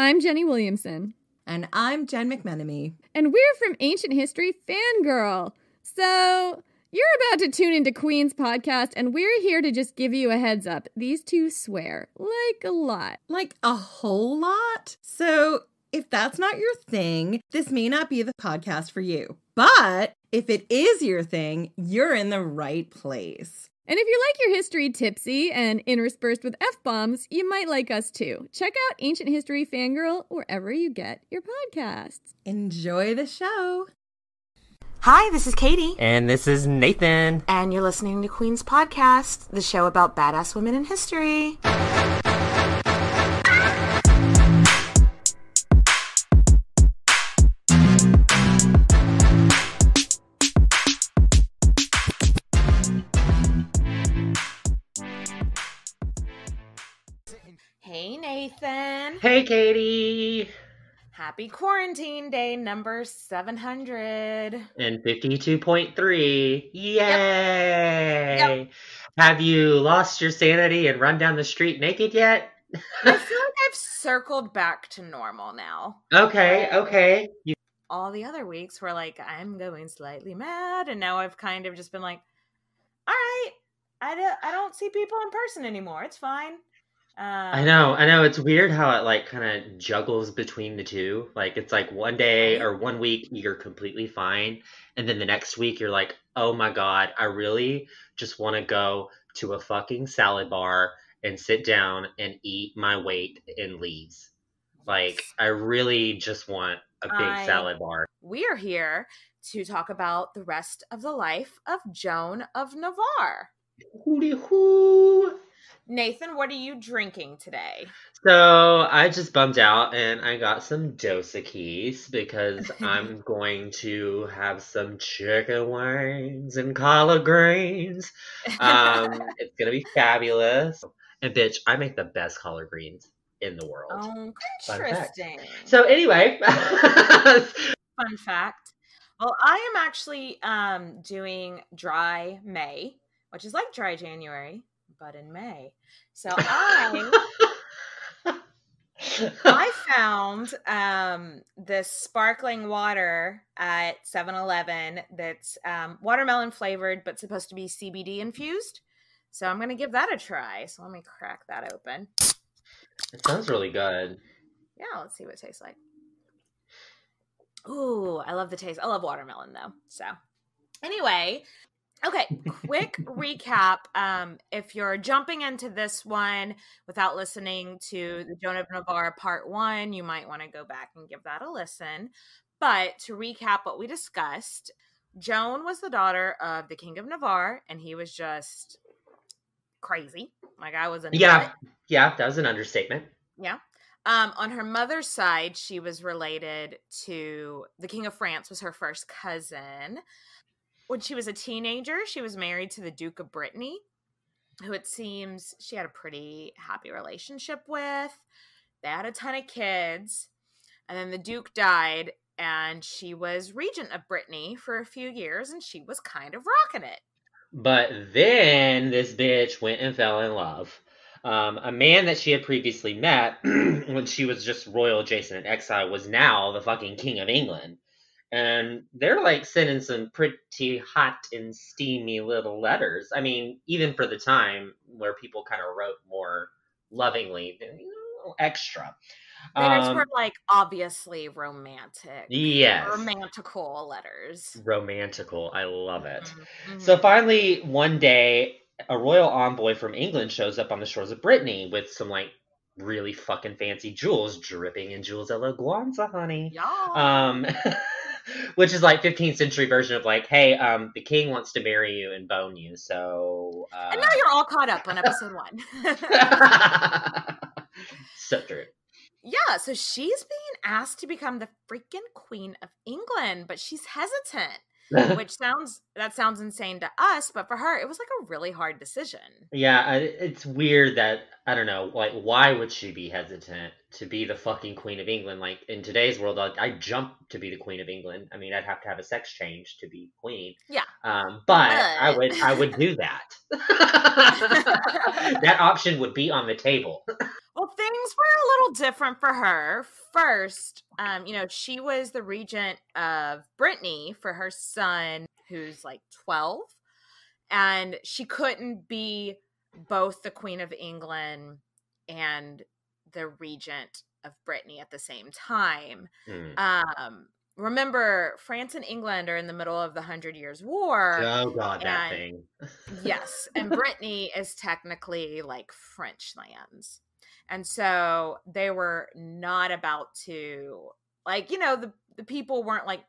I'm Jenny Williamson. And I'm Jen McMenemy. And we're from Ancient History Fangirl. So, you're about to tune into Queen's podcast, and we're here to just give you a heads up. These two swear like a lot. Like a whole lot? So, if that's not your thing, this may not be the podcast for you. But if it is your thing, you're in the right place. And if you like your history tipsy and interspersed with F bombs, you might like us too. Check out Ancient History Fangirl wherever you get your podcasts. Enjoy the show. Hi, this is Katie. And this is Nathan. And you're listening to Queen's Podcast, the show about badass women in history. Nathan. Hey, Katie. Happy quarantine day number 700. And 52.3. Yay! Yep. Have you lost your sanity and run down the street naked yet? I feel like I've circled back to normal now. okay, okay. You, All the other weeks were like, I'm going slightly mad. And now I've kind of just been like, all right, I don't, I don't see people in person anymore. It's fine. Um, I know, I know. It's weird how it like kind of juggles between the two. Like it's like one day or one week you're completely fine, and then the next week you're like, oh my god, I really just want to go to a fucking salad bar and sit down and eat my weight in leaves. Like I really just want a big I- salad bar. We are here to talk about the rest of the life of Joan of Navarre. Hooty hoo. Nathan, what are you drinking today? So I just bummed out and I got some Dos Equis because I'm going to have some chicken wings and collard greens. Um, it's gonna be fabulous. And bitch, I make the best collard greens in the world. oh, interesting. So anyway, fun fact. Well, I am actually um doing dry May, which is like dry January, but in May. So I I found um this sparkling water at 7-Eleven that's um, watermelon flavored but supposed to be CBD infused. So I'm gonna give that a try. So let me crack that open. it sounds really good. Yeah, let's see what it tastes like. Ooh, I love the taste. I love watermelon though. So, anyway, okay, quick recap. Um, if you're jumping into this one without listening to the Joan of Navarre part one, you might want to go back and give that a listen. But to recap what we discussed, Joan was the daughter of the King of Navarre, and he was just crazy. Like I was a Yeah, nut. yeah, that was an understatement. Yeah. Um, on her mother's side, she was related to the King of France, was her first cousin. When she was a teenager, she was married to the Duke of Brittany, who it seems she had a pretty happy relationship with. They had a ton of kids. And then the Duke died, and she was regent of Brittany for a few years, and she was kind of rocking it. But then this bitch went and fell in love. Um, a man that she had previously met when she was just royal adjacent in exile was now the fucking king of England. And they're like sending some pretty hot and steamy little letters. I mean, even for the time where people kind of wrote more lovingly, extra. Theirs Um, were like obviously romantic. yes. Romantical letters. Romantical. I love it. Mhm, So mhm. finally, one day, a royal envoy from England shows up on the shores of Brittany with some like really fucking fancy jewels dripping in jewels de la Guanza, honey. Y'all. Um, which is like 15th century version of like, hey, um, the king wants to marry you and bone you, so. Uh... and now you're all caught up on episode one. so true. yeah, so she's being asked to become the freaking queen of England, but she's hesitant. which sounds that sounds insane to us, but for her, it was like a really hard decision. Yeah, I- it's weird that I don't know, like, why would she be hesitant to be the fucking Queen of England? Like in today's world, I'd, I'd jump to be the Queen of England. I mean, I'd have to have a sex change to be queen. Yeah. Um, but I would, I would do that. that option would be on the table. Things were a little different for her. First, um, you know, she was the regent of Brittany for her son, who's like 12, and she couldn't be both the Queen of England and the regent of Brittany at the same time. Mm. Um, remember, France and England are in the middle of the Hundred Years' War. Oh god, that thing. Yes, and Brittany is technically like French lands. And so they were not about to like, you know, the the people weren't like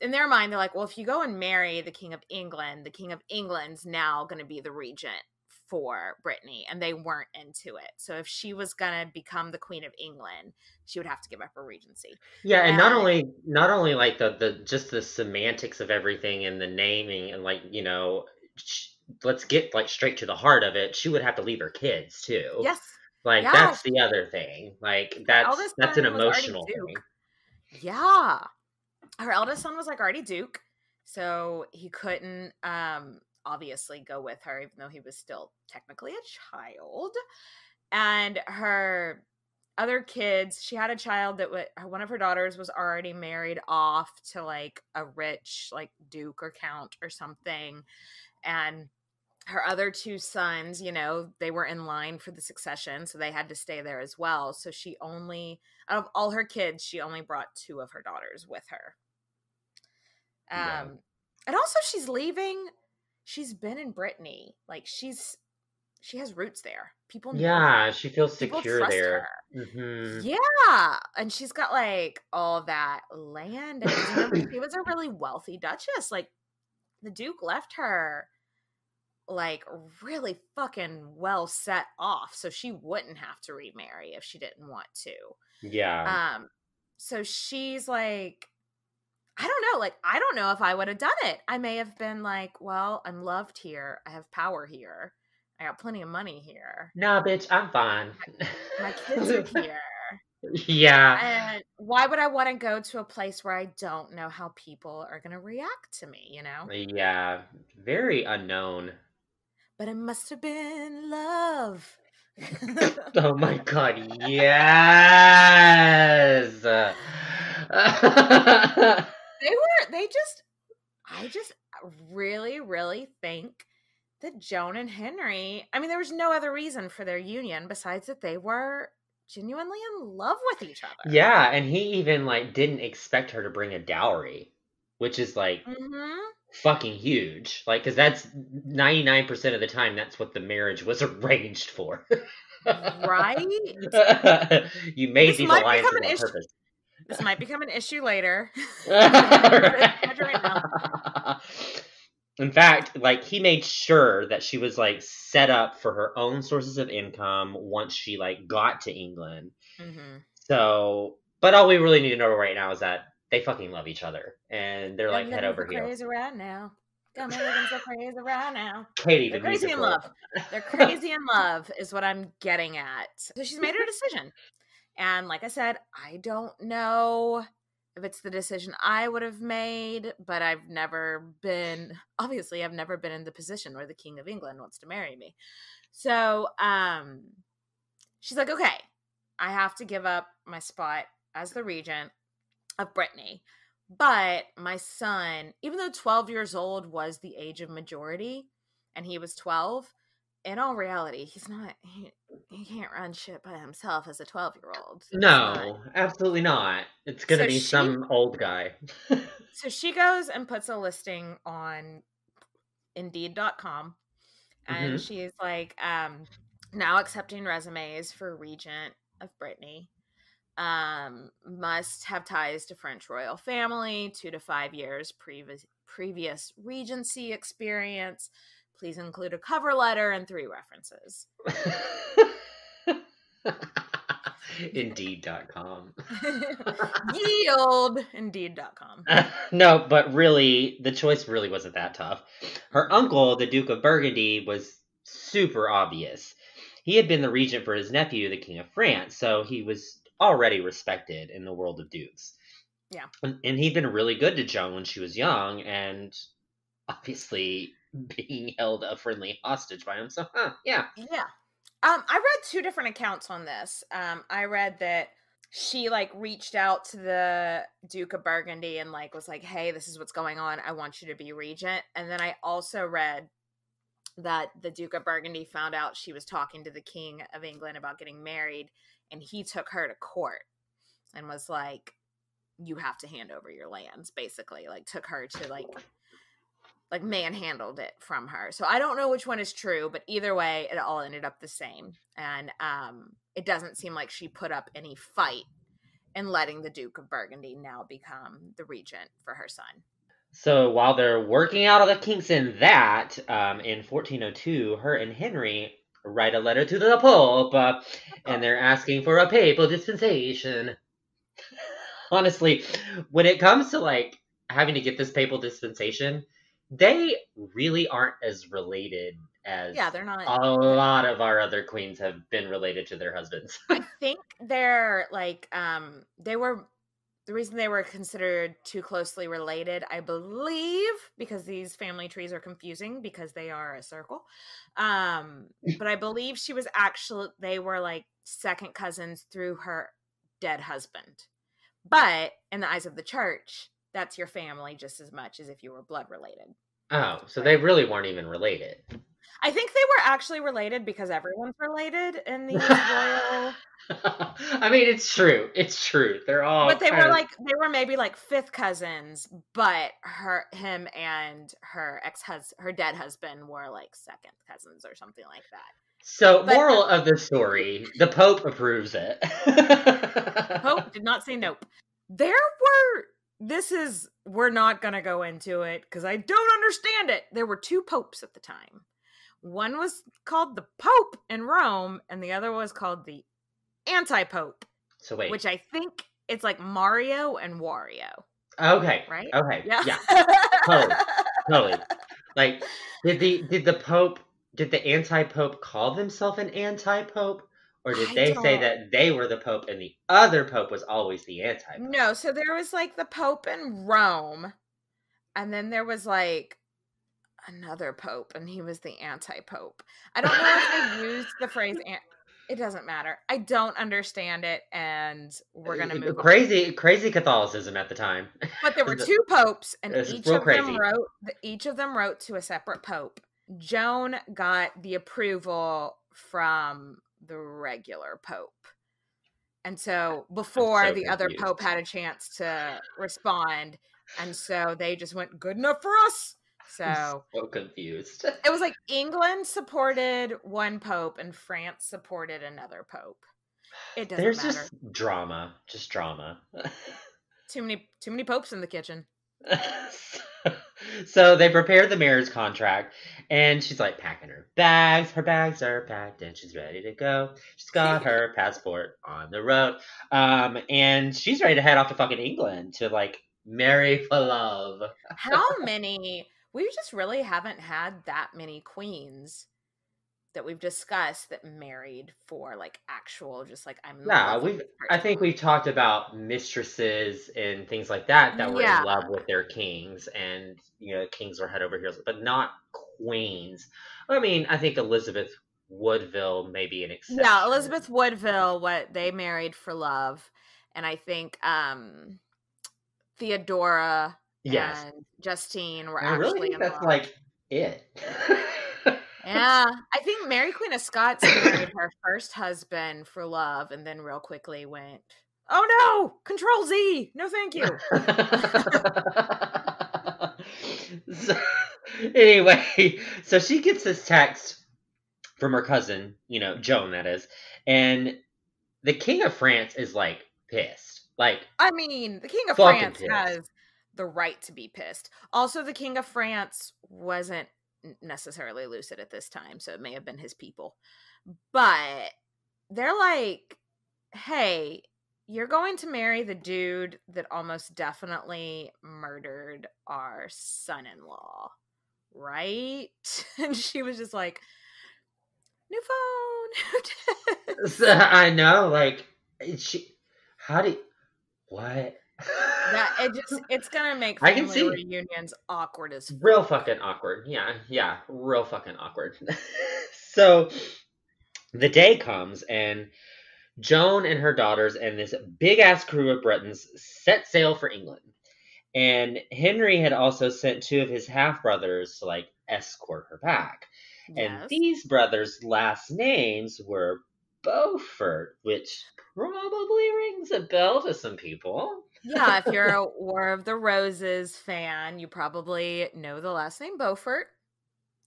in their mind they're like, well, if you go and marry the king of England, the king of England's now going to be the regent for Brittany and they weren't into it. So if she was going to become the queen of England, she would have to give up her regency. Yeah, and not only not only like the the just the semantics of everything and the naming and like you know, sh- let's get like straight to the heart of it. She would have to leave her kids too. Yes. Like yeah, that's the other thing. Like that's that's an emotional thing. Yeah. Her eldest son was like already Duke, so he couldn't um obviously go with her even though he was still technically a child. And her other kids, she had a child that wa- one of her daughters was already married off to like a rich like duke or count or something. And her other two sons, you know, they were in line for the succession, so they had to stay there as well. So she only, out of all her kids, she only brought two of her daughters with her. Um, Yeah. and also she's leaving. She's been in Brittany, like she's she has roots there. People, know her. Yeah, she feels People secure there. her. hmm Yeah, and she's got like all that land. And she was a really wealthy duchess. Like the duke left her like really fucking well set off, so she wouldn't have to remarry if she didn't want to. Yeah. Um, so she's like, I don't know. Like, I don't know if I would have done it. I may have been like, well, I'm loved here. I have power here. I got plenty of money here. nah, bitch, I'm fine. My kids are here. yeah. And why would I want to go to a place where I don't know how people are going to react to me, you know? Yeah. Very unknown. But it must have been love. Oh my god, yes. they were, they just, I just really, really think that Joan and Henry, I mean, there was no other reason for their union besides that they were genuinely in love with each other. yeah, and he even like didn't expect her to bring a dowry, which is like hmm fucking huge. Like cuz that's 99% of the time that's what the marriage was arranged for. Right? you made This these might alliances become an on issue. purpose. This might become an issue later. In fact, like he made sure that she was like set up for her own sources of income once she like got to England. hmm So, but all we really need to know right now is that they fucking love each other and they're like head over heels. Crazy right now. Come on, so crazy right now. Katie, They're the crazy in love. They're crazy in love, is what I'm getting at. So she's made her decision. And like I said, I don't know if it's the decision I would have made, but I've never been, obviously, I've never been in the position where the King of England wants to marry me. So um, she's like, okay, I have to give up my spot as the regent of Brittany. But my son, even though 12 years old was the age of majority and he was 12, in all reality, he's not, he, he can't run shit by himself as a 12 year old. No, absolutely not. It's gonna So be she- some old guy. So she goes and puts a listing on indeed.com and Mhm. she's like, um, now accepting resumes for Regent of Brittany. Um, must have ties to French royal family, two to five years previous previous regency experience. Please include a cover letter and three references. Indeed.com. Yield indeed.com. no, but really, the choice really wasn't that tough. Her uncle, the Duke of Burgundy, was super obvious. He had been the regent for his nephew, the King of France, so he was already respected in the world of dukes. Yeah. And, and he'd been really good to Joan when she was young, and obviously being held a friendly hostage by him. So, huh, yeah. Yeah. Um, I read two different accounts on this. Um, I read that she like reached out to the Duke of Burgundy and like was like, "Hey, this is what's going on. I want you to be regent." And then I also read that the Duke of Burgundy found out she was talking to the King of England about getting married, and he took her to court and was like, "You have to hand over your lands." Basically, like took her to like like manhandled it from her. So I don't know which one is true, but either way, it all ended up the same. And um, it doesn't seem like she put up any fight in letting the Duke of Burgundy now become the regent for her son. So while they're working out all the kinks in that, um, in 1402, her and Henry write a letter to the Pope, uh, and they're asking for a papal dispensation. Honestly, when it comes to like having to get this papal dispensation, they really aren't as related as Yeah, they're not. a lot of our other queens have been related to their husbands. I think they're like um they were the reason they were considered too closely related, I believe, because these family trees are confusing because they are a circle. Um, but I believe she was actually they were like second cousins through her dead husband. But in the eyes of the church, that's your family just as much as if you were blood related. oh, so they really weren't even related. I think they were actually related because everyone's related in the royal I mean, it's true. It's true. They're all. but they were of- like they were maybe like fifth cousins but her him and her ex-husband her dead husband were like second cousins or something like that So, but- moral of the story: the Pope approves it. pope did not say nope there were this is we're not gonna go into it because i don't understand it there were two popes at the time one was called the pope in rome and the other was called the anti-pope So wait. which i think it's like mario and wario okay. right? Okay. yeah Yeah. Totally. Totally. Like, did the did the Pope did the anti Pope call themselves an anti Pope, or did I they say don't- that they were the Pope and the other Pope was always the anti? Pope? No, so there was like the Pope in Rome, and then there was like another Pope, and he was the anti Pope. I don't know if they used the phrase. An- it doesn't matter. I don't understand it, and we're gonna move. on. Uh, crazy, crazy Catholicism at the time. But there were two popes, and each of crazy. them wrote. Each of them wrote to a separate pope. Joan got the approval from the regular pope, and so before so the other pope had a chance to respond, and so they just went good enough for us. So so confused. it was like England supported one pope and France supported another pope. It doesn't There's matter. just drama, just drama. Too many, too many popes in the kitchen. so they prepare the marriage contract, and she's like packing her bags. Her bags are packed, and she's ready to go. She's got her passport on the road, um, and she's ready to head off to fucking England to like marry for love. How many? We just really haven't had that many queens that we've discussed that married for like actual, just like I'm. Yeah, we've. I think we've talked about mistresses and things like that that were Yeah. in love with their kings, and you know, kings were head over heels, but not queens. I mean, I think Elizabeth Woodville may be an exception. Yeah, Elizabeth Woodville. What they married for love, and I think um Theodora Yes, and Justine were I actually really think in that's love. like it. Yeah, I think Mary Queen of Scots married her first husband for love, and then real quickly went, "Oh no, Control Z, no thank you." so, anyway, so she gets this text from her cousin, you know, Joan, that is, and the King of France is like pissed. Like, I mean, the King of France pissed. has the right to be pissed. Also, the King of France wasn't necessarily lucid at this time, so it may have been his people. But they're like, hey, you're going to marry the dude that almost definitely murdered our son in law, right? And she was just like, new phone. I know, like, eh, she, how did, what? That it just it's gonna make I can family see. reunions awkward as fuck. real fucking awkward. Yeah, yeah, real fucking awkward. so the day comes and Joan and her daughters and this big ass crew of Britons set sail for England. And Henry had also sent two of his half brothers to like escort her back. And these brothers' last names were Beaufort, which probably rings a bell to some people. Yeah, if you're a War of the Roses fan, you probably know the last name Beaufort.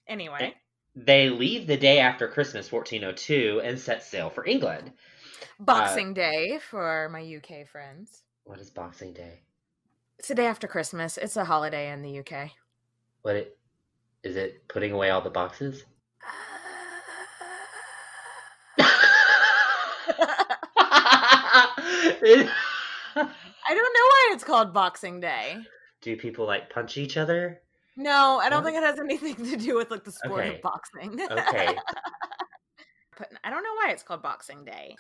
Anyway, They leave the day after Christmas, 1402, and set sail for England. Uh, Boxing Day for my UK friends. What is Boxing Day? It's the day after Christmas. It's a holiday in the UK. What it is it putting away all the boxes? I don't know why it's called Boxing Day. Do people like punch each other? No, I don't What? think it has anything to do with like the sport Okay. of boxing. Okay. but I don't know why it's called Boxing Day.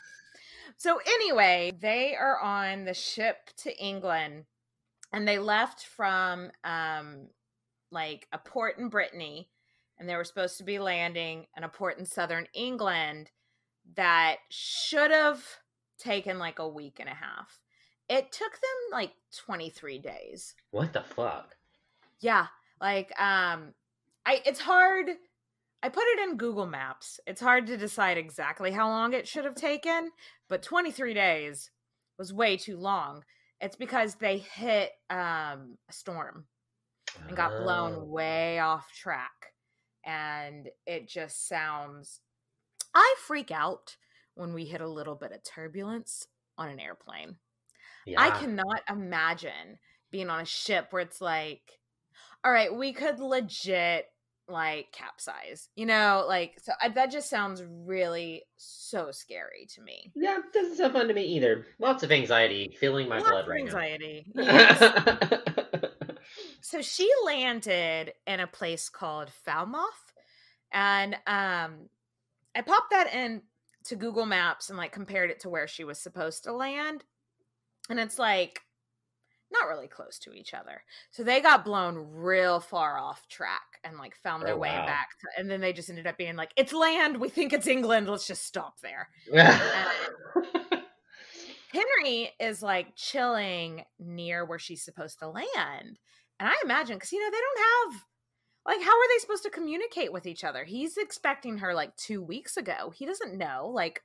So anyway, they are on the ship to England and they left from um like a port in Brittany and they were supposed to be landing in a port in southern England that should have taken like a week and a half. It took them like 23 days. What the fuck? Yeah, like um I it's hard I put it in Google Maps. It's hard to decide exactly how long it should have taken, but 23 days was way too long. It's because they hit um a storm and got Oh. blown way off track. And it just sounds I freak out when we hit a little bit of turbulence on an airplane. Yeah. I cannot imagine being on a ship where it's like, all right, we could legit like capsize, you know, like so I, that just sounds really so scary to me. Yeah, doesn't sound fun to me either. Lots of anxiety, filling my Lots blood of right anxiety. now. Yes. so she landed in a place called Falmouth, and um, I popped that in to Google Maps and like compared it to where she was supposed to land, and it's like not really close to each other. So they got blown real far off track and like found their Oh, way wow. back, to, and then they just ended up being like, "It's land. We think it's England. Let's just stop there." Henry is like chilling near where she's supposed to land. And I imagine, because, you know, they don't have, like, how are they supposed to communicate with each other? He's expecting her like two weeks ago. He doesn't know, like,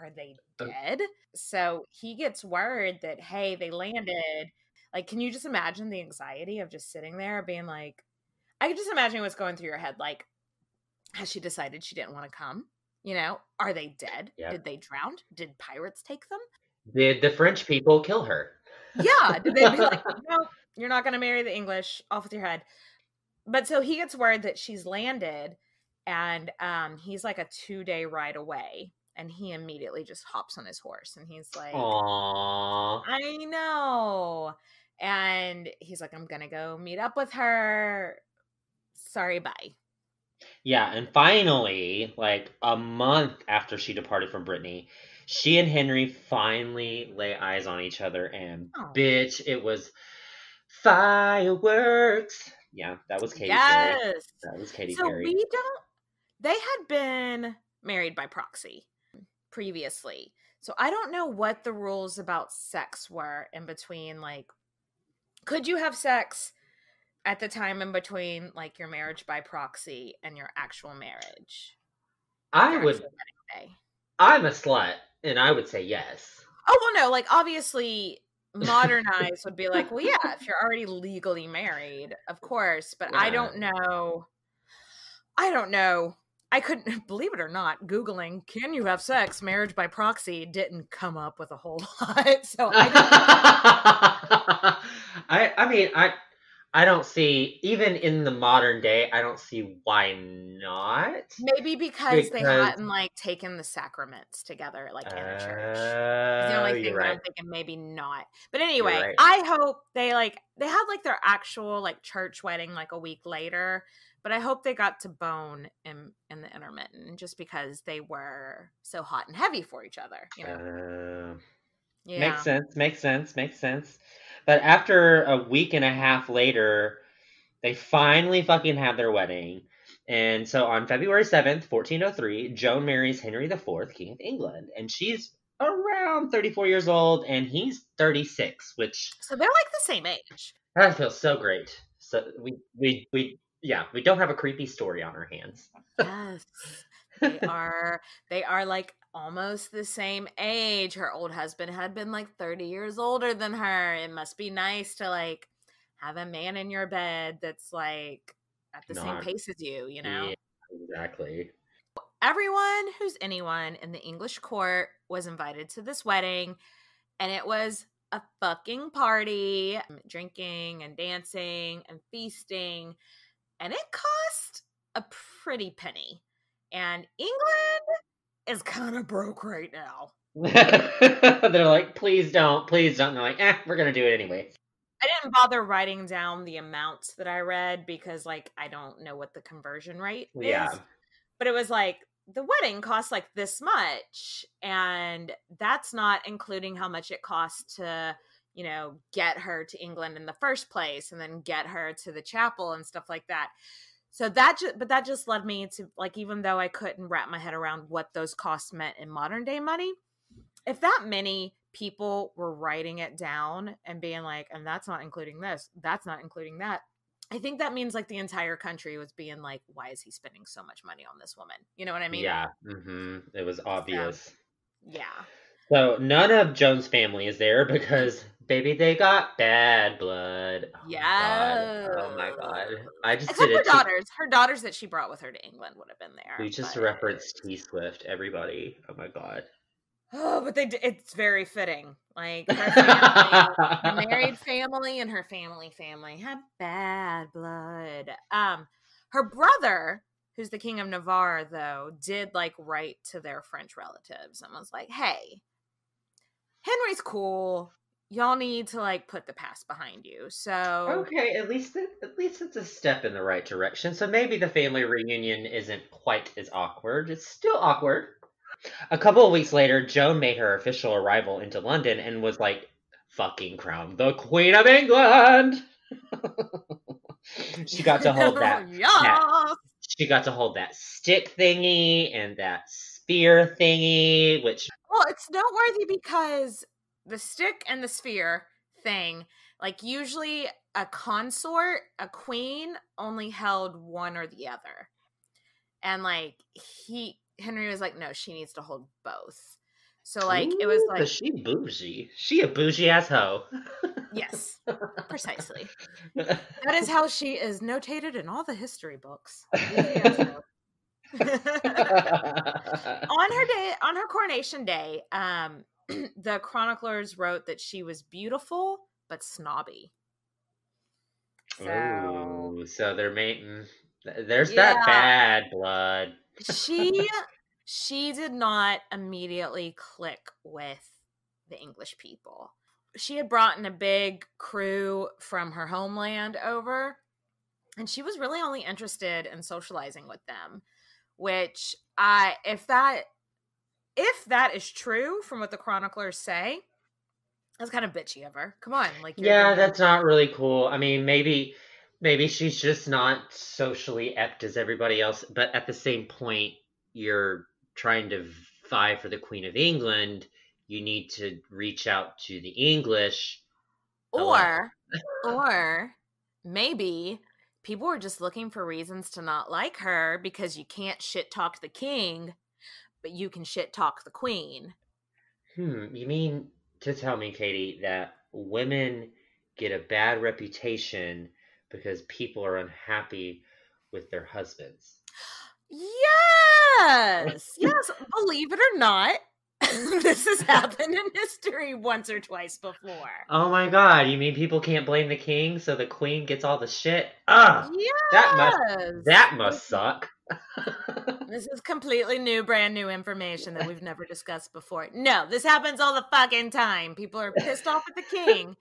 are they Uh, dead? So he gets word that, hey, they landed. Like, can you just imagine the anxiety of just sitting there being like, I can just imagine what's going through your head. Like, has she decided she didn't want to come? You know, are they dead? Yeah. Did they drown? Did pirates take them? Did the French people kill her? Yeah. Did they be like, no, you're not going to marry the English off with your head? But so he gets word that she's landed and um, he's like a two day ride away. And he immediately just hops on his horse and he's like, Aww. I know. And he's like, I'm going to go meet up with her. Sorry, bye. Yeah, and finally, like a month after she departed from Brittany, she and Henry finally lay eyes on each other, and Oh. bitch, it was fireworks. Yeah, that was Perry. yes. That was Katy so Perry. we don't they had been married by proxy previously so i don't know what the rules about sex were in between like could you have sex at the time in between like your marriage by proxy and your actual marriage I would. I'm a slut, and I would say yes. oh well no like obviously modern eyes would be like well yeah if you're already legally married of course but i don't know i don't know i couldn't believe it or not googling can you have sex marriage by proxy didn't come up with a whole lot so i I I mean I I don't see even in the modern day I don't see why not. maybe because, they hadn't like taken the sacraments together like in church Uh, It's the only thing right. I'm thinking maybe not. But anyway, right. I hope they like they had like their actual like church wedding like a week later. But I hope they got to bone in in the intermittent just because they were so hot and heavy for each other. You know, Uh, yeah. Makes sense. Makes sense. Makes sense. But after a week and a half later, they finally fucking had their wedding, And so on February 7th, 1403, Joan marries Henry IV, King of England. And she's around 34 years old, and he's 36, which So they're like the same age. that feels so great. So we, we, we, yeah, we don't have a creepy story on our hands. Yes. they are they are like almost the same age. Her old husband had been like 30 years older than her. It must be nice to like have a man in your bed that's like at the same pace as you, you know? Yeah, exactly. Everyone who's anyone in the English court was invited to this wedding, and it was a fucking party, drinking and dancing and feasting, and it cost a pretty penny. And England is kind of broke right now. They're like, please don't, please don't. And they're like, eh, we're gonna do it anyway. I didn't bother writing down the amounts that I read because, like, I don't know what the conversion rate Yeah. is. But it was like the wedding costs like this much, and that's not including how much it costs to, you know, get her to England in the first place, and then get her to the chapel and stuff like that. So that, ju- but that just led me to like, even though I couldn't wrap my head around what those costs meant in modern day money, if that many people were writing it down and being like, and that's not including this, that's not including that. I think that means like the entire country was being like, why is he spending so much money on this woman? You know what I mean? yeah. hmm It was obvious. Yeah. So none of Joan's family is there because baby, they got bad blood. Oh my Oh my god. I just Except did her daughters. Her daughters that she brought with her to England would have been there. we just but- referenced T Swift, everybody. Oh my god. Oh, but they d- it's very fitting. Like her family, her married family and her family family had bad blood. Um, her brother, who's the king of Navarre, though, did like write to their French relatives and was like, "Hey, Henry's cool. Y'all need to like put the past behind you." So Okay, at least it, at least it's a step in the right direction. So maybe the family reunion isn't quite as awkward. It's still awkward. A couple of weeks later, Joan made her official arrival into London and was like fucking crowned the Queen of England. she got to hold that yeah. she got to hold that stick thingy and that spear thingy, which Well, it's noteworthy because the stick and the sphere thing, like usually a consort, a queen, only held one or the other. And like he Henry was like, no, she needs to hold both. So like it was like she bougie. She a bougie ass hoe. yes, precisely. That is how she is notated in all the history books. On her day on her coronation day um the chroniclers wrote that she was beautiful but snobby so Ooh, so they're mating. There's Yeah. that bad blood. she she did not immediately click with the english people she had brought in a big crew from her homeland over and she was really only interested in socializing with them which i if that if that is true from what the chroniclers say that's kind of bitchy of her come on like Yeah, that's not really cool. I mean, maybe maybe she's just not socially apt as everybody else, but at the same point, you're trying to vie for the Queen of England. You need to reach out to the English. Or, or maybe people were just looking for reasons to not like her because you can't shit talk the king, but you can shit talk the queen. Hmm, you mean to tell me, Katie, that women get a bad reputation because people are unhappy with their husbands? Yes, yes, believe it or not, this has happened in history once or twice before. Oh my god, you mean people can't blame the king so the queen gets all the shit? Ugh, that must that must suck. This is completely new, brand new information that we've never discussed before. No, this happens all the fucking time. People are pissed off at the king,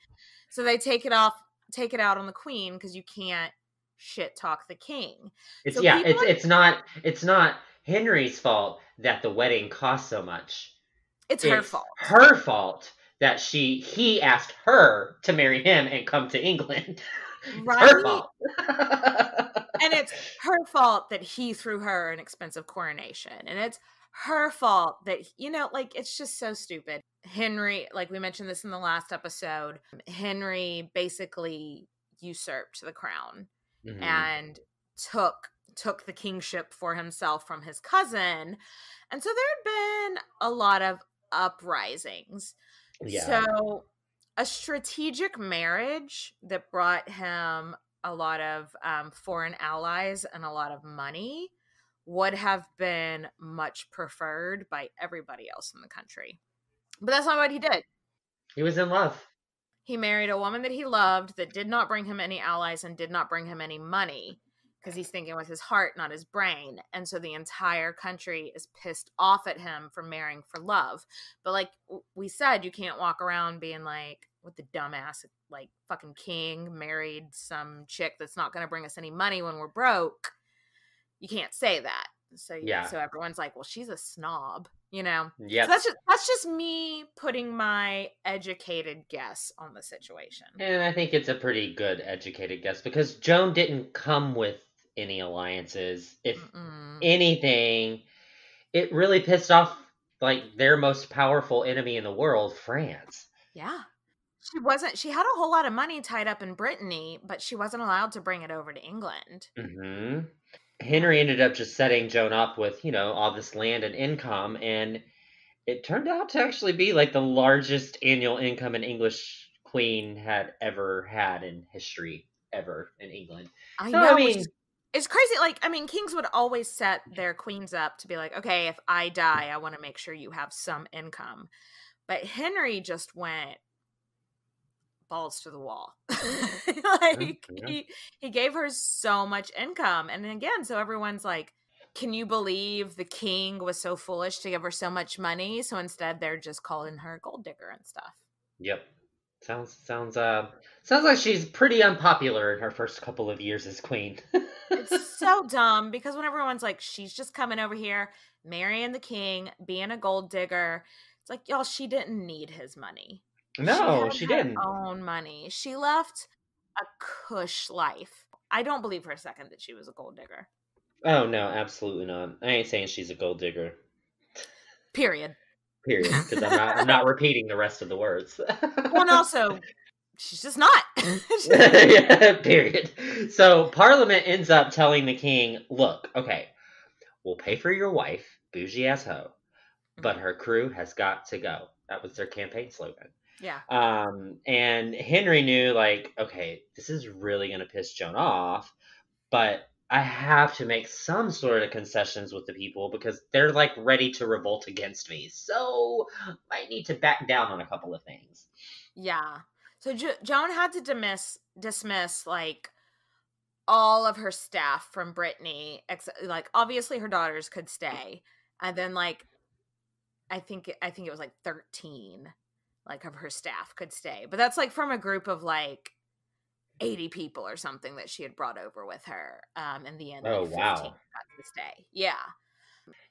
so they take it off, take it out on the queen because you can't shit talk the king. It's So yeah, it's are- it's not it's not Henry's fault that the wedding cost so much. It's her fault. Her fault that she he asked her to marry him and come to England. It's her Right? fault. and it's her fault that he threw her an expensive coronation. And it's her fault that, you know, like it's just so stupid. Henry, like we mentioned this in the last episode, Henry basically usurped the crown Mhm. and took took the kingship for himself from his cousin. And so there had been a lot of uprisings. yeah. So, a strategic marriage that brought him a lot of um, foreign allies and a lot of money would have been much preferred by everybody else in the country. But that's not what he did. he was in love. He married a woman that he loved that did not bring him any allies and did not bring him any money because he's thinking with his heart, not his brain. And so the entire country is pissed off at him for marrying for love. But like we said, you can't walk around being like, with the dumbass, like fucking king married some chick that's not going to bring us any money when we're broke. You can't say that. So Yeah. so everyone's like, well, she's a snob, you know. yeah So that's just that's just me putting my educated guess on the situation. And I think it's a pretty good educated guess because Joan didn't come with any alliances. If Mm-mm. anything, it really pissed off like their most powerful enemy in the world, France. Yeah. She wasn't she had a whole lot of money tied up in Brittany, but she wasn't allowed to bring it over to England. hmm Henry ended up just setting Joan up with, you know, all this land and income, and it turned out to actually be like the largest annual income an English queen had ever had in history, ever in England. I So, know I mean, it's crazy. Like, I mean, kings would always set their queens up to be like, okay, if I die, I want to make sure you have some income. But Henry just went balls to the wall. like yeah. he he gave her so much income. And again, so everyone's like, can you believe the king was so foolish to give her so much money? So instead they're just calling her a gold digger and stuff. Yep. Sounds sounds uh sounds like she's pretty unpopular in her first couple of years as queen. It's so dumb because when everyone's like, she's just coming over here, marrying the king, being a gold digger. It's like, y'all, she didn't need his money. No, she her didn't. Own money. She left a cush life. I don't believe for a second that she was a gold digger. Oh no, absolutely not. I ain't saying she's a gold digger. Period. Period. Because I'm not I'm not repeating the rest of the words. Well, and also, she's just not. Yeah, period. So Parliament ends up telling the king, look, okay, we'll pay for your wife, bougie ass hoe, but mm-hmm. her crew has got to go. That was their campaign slogan. Yeah. Um, and Henry knew, like, okay, this is really going to piss Joan off, but I have to make some sort of concessions with the people because they're like ready to revolt against me. So I need to back down on a couple of things. Yeah. So jo- Joan had to dismiss dismiss like all of her staff from Brittany. Ex- like obviously her daughters could stay, and then like I think I think it was like thirteen like of her staff could stay, but that's like from a group of like. 80 people or something that she had brought over with her um in the end Oh, like, wow. got to stay yeah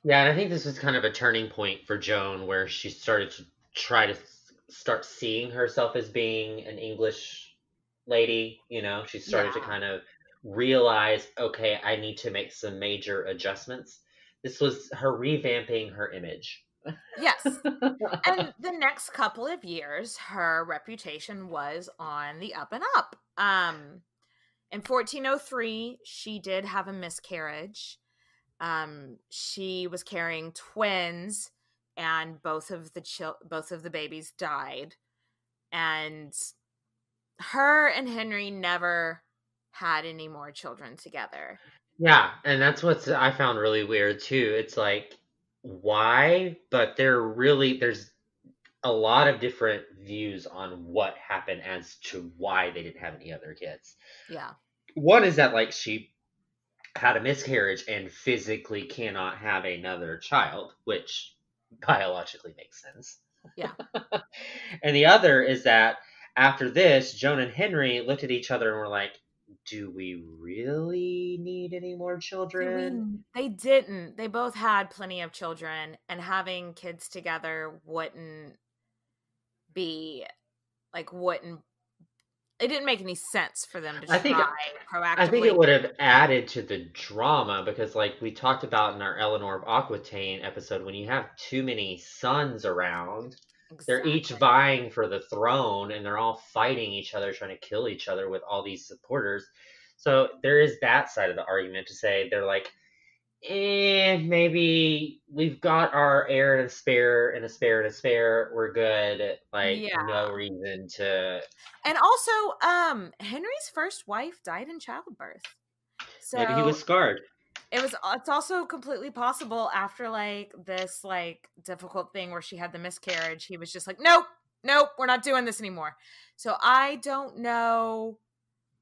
Yeah, and I think this was kind of a turning point for Joan where she started to try to start seeing herself as being an English lady. You know, she started to kind of realize, okay, I need to make some major adjustments. This was her revamping her image. Yes. And the next couple of years her reputation was on the up and up. Um in 1403 she did have a miscarriage. Um she was carrying twins and both of the chil- both of the babies died. And her and henry never had any more children together. Yeah, and that's what I found really weird too. It's like why, but there really there's a lot of different views on what happened as to why they didn't have any other kids. yeah One is that like she had a miscarriage and physically cannot have another child, which biologically makes sense. Yeah. and the other is that after this, Joan and Henry looked at each other and were like, do we really need any more children? we- They didn't. They both had plenty of children, and having kids together wouldn't be like wouldn't it didn't make any sense for them to I think- try proactively. I think it would have added to the drama because, like we talked about in our Eleanor of Aquitaine episode, when you have too many sons around, they're each vying for the throne and they're all fighting each other, trying to kill each other with all these supporters. So there is that side of the argument to say they're like, eh, maybe we've got our heir and a spare and a spare and a spare. We're good. Like Yeah. no reason to. And also, um, Henry's first wife died in childbirth. So maybe he was scarred. It was it's also completely possible after like this like difficult thing where she had the miscarriage, he was just like, Nope, nope, we're not doing this anymore. So I don't know.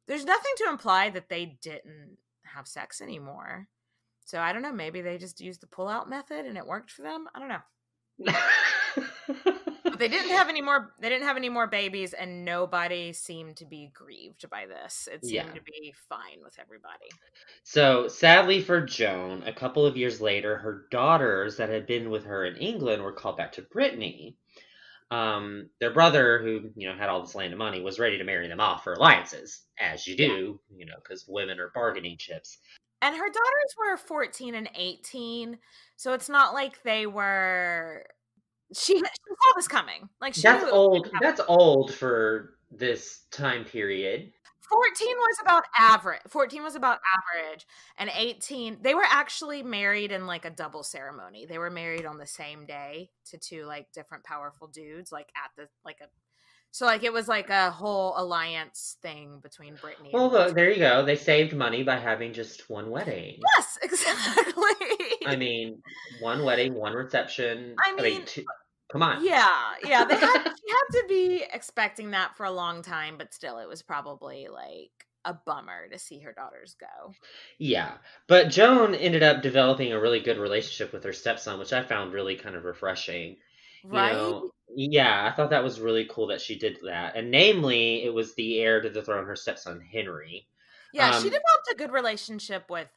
There's nothing to imply that they didn't have sex anymore. So I don't know, maybe they just used the pull out method and it worked for them. I don't know. But they didn't have any more they didn't have any more babies and nobody seemed to be grieved by this. It seemed Yeah. to be fine with everybody. So, sadly for Joan, a couple of years later, her daughters that had been with her in England were called back to Brittany. Um, their brother, who you know had all this land and money, was ready to marry them off for alliances, as you do, you know, because women are bargaining chips. And her daughters were 14 and 18, so it's not like they were she, she saw this coming. Like she That's knew it was old. That's old for this time period. 14 was about average. 14 was about average and 18 they were actually married in like a double ceremony. They were married on the same day to two like different powerful dudes like at the like a so like it was like a whole alliance thing between Brittany Well, look, there you go. They saved money by having just one wedding. Yes, exactly. I mean, one wedding, one reception. I mean, two, come on. Yeah, yeah. They had she had to be expecting that for a long time, but still it was probably like a bummer to see her daughters go. Yeah, but Joan ended up developing a really good relationship with her stepson, which I found really kind of refreshing. You Right? know, yeah, I thought that was really cool that she did that. And namely, it was the heir to the throne, her stepson Henry. yeah, she um, developed a good relationship with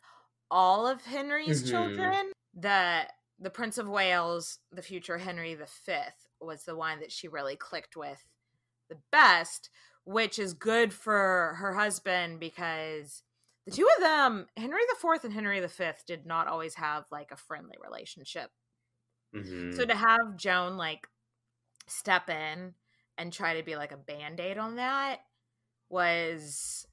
all of Henry's Mhm. children. The the Prince of Wales, the future Henry V, was the one that she really clicked with the best, which is good for her husband because the two of them, Henry IV and Henry V, did not always have like a friendly relationship. Mhm. So to have Joan like step in and try to be like a band-aid on that was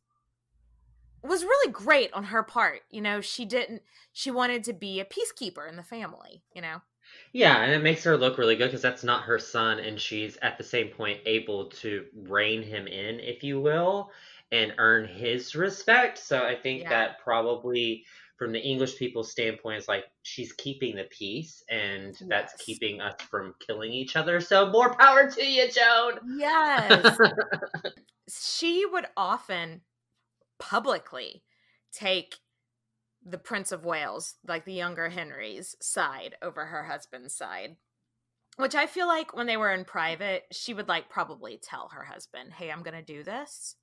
was really great on her part. You know, she didn't she wanted to be a peacekeeper in the family, you know. Yeah, and it makes her look really good because that's not her son, and she's at the same point able to rein him in, if you will, and earn his respect. So I think Yeah. that probably, from the English people's standpoint, it's like she's keeping the peace, and that's keeping us from killing each other. So more power to you, Joan. Yes. she would often publicly take the Prince of Wales, like the younger Henry's side over her husband's side. Which I feel like when they were in private, she would like probably tell her husband, "Hey, I'm going to do this."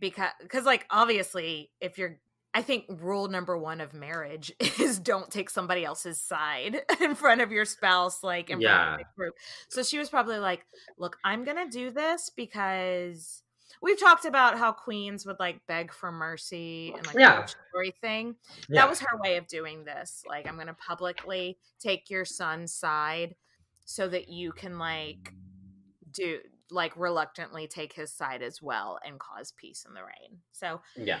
Because cuz like obviously if you're I think rule number 1 of marriage is don't take somebody else's side in front of your spouse like in front of Yeah. big group. So she was probably like, "Look, I'm going to do this because We've talked about how queens would like beg for mercy and like the Yeah. story thing Yeah. that was her way of doing this like i'm gonna publicly take your son's side so that you can like do like reluctantly take his side as well and cause peace in the reign. so yeah.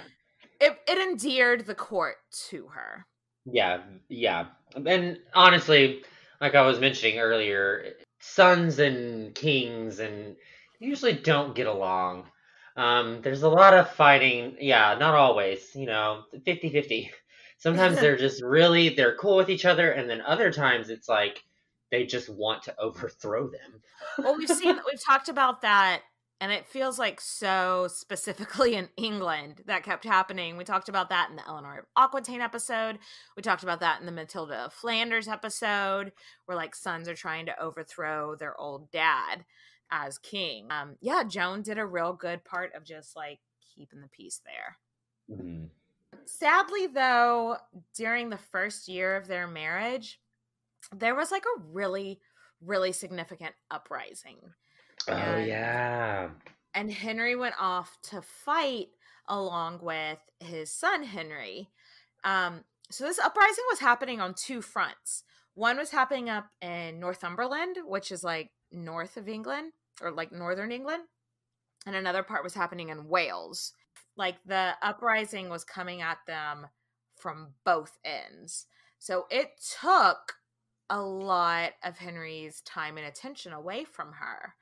It, it endeared the court to her Yeah, yeah. And honestly, like I was mentioning earlier, sons and kings and usually don't get along. Um, there's a lot of fighting. Yeah, not always, you know, 50-50. Sometimes they're just really they're cool with each other and then other times it's like they just want to overthrow them. well we've seen we've talked about that and it feels like so specifically in England that kept happening. We talked about that in the Eleanor of Aquitaine episode. We talked about that in the Matilda of Flanders episode, where like sons are trying to overthrow their old dad as king. Um, yeah, Joan did a real good part of just like keeping the peace there. Mhm. Sadly, though, during the first year of their marriage, there was like a really, really significant uprising. Oh And- yeah. and Henry went off to fight along with his son Henry. Um, so this uprising was happening on two fronts. One was happening up in Northumberland, which is like north of England or like northern England, and another part was happening in Wales. Like the uprising was coming at them from both ends. So it took a lot of Henry's time and attention away from her.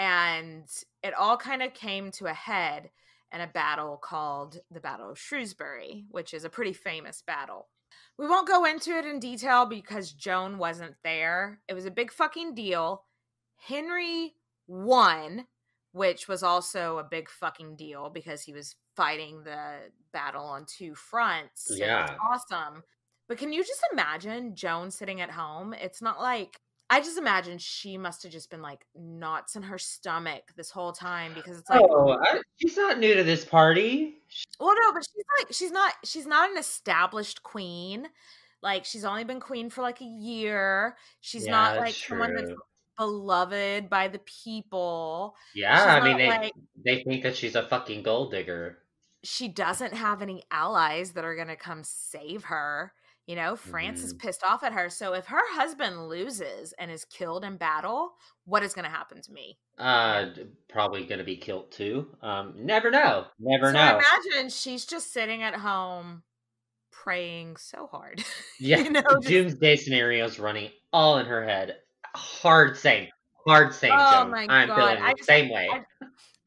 And it all kind of came to a head in a battle called the Battle of Shrewsbury, which is a pretty famous battle. We won't go into it in detail because Joan wasn't there. It was a big fucking deal. Henry won, which was also a big fucking deal because he was fighting the battle on two fronts. So Yeah. it's awesome. But can you just imagine Joan sitting at home? It's not like I just imagine she must have just been like knots in her stomach this whole time because it's like oh, I, she's not new to this party. well, no, but she's like she's not she's not an established queen. Like she's only been queen for like a year. She's Yeah, not like someone that's beloved by the people. Yeah, She's I mean they like- they think that she's a fucking gold digger. She doesn't have any allies that are gonna come save her. You know, France is Mhm. pissed off at her. So if her husband loses and is killed in battle, what is gonna happen to me? Uh, probably gonna be killed too. Um, never know. Never so know. imagine she's just sitting at home praying so hard. Yeah, you know, just- doomsday scenarios running all in her head. Hard same, hard same. Oh Joan. my I'm God, feeling I the just- same way. I-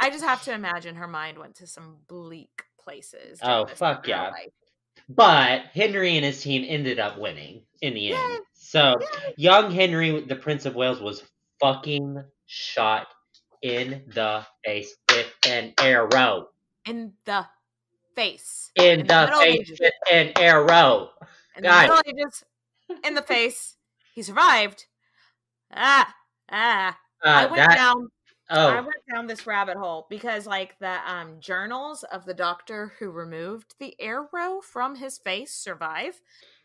I just have to imagine her mind went to some bleak places. Oh, during this time fuck yeah. life. But Henry and his team ended up winning in the end. So young Henry, the Prince of Wales, was fucking shot in the face with an arrow. In the face. In, In the the face Ages. with an arrow. In the Guys. Middle Ages. In the face. He survived. Ah. Ah. I Uh, went that down I oh went down this rabbit hole because like the um journals of the doctor who removed the arrow from his face survive.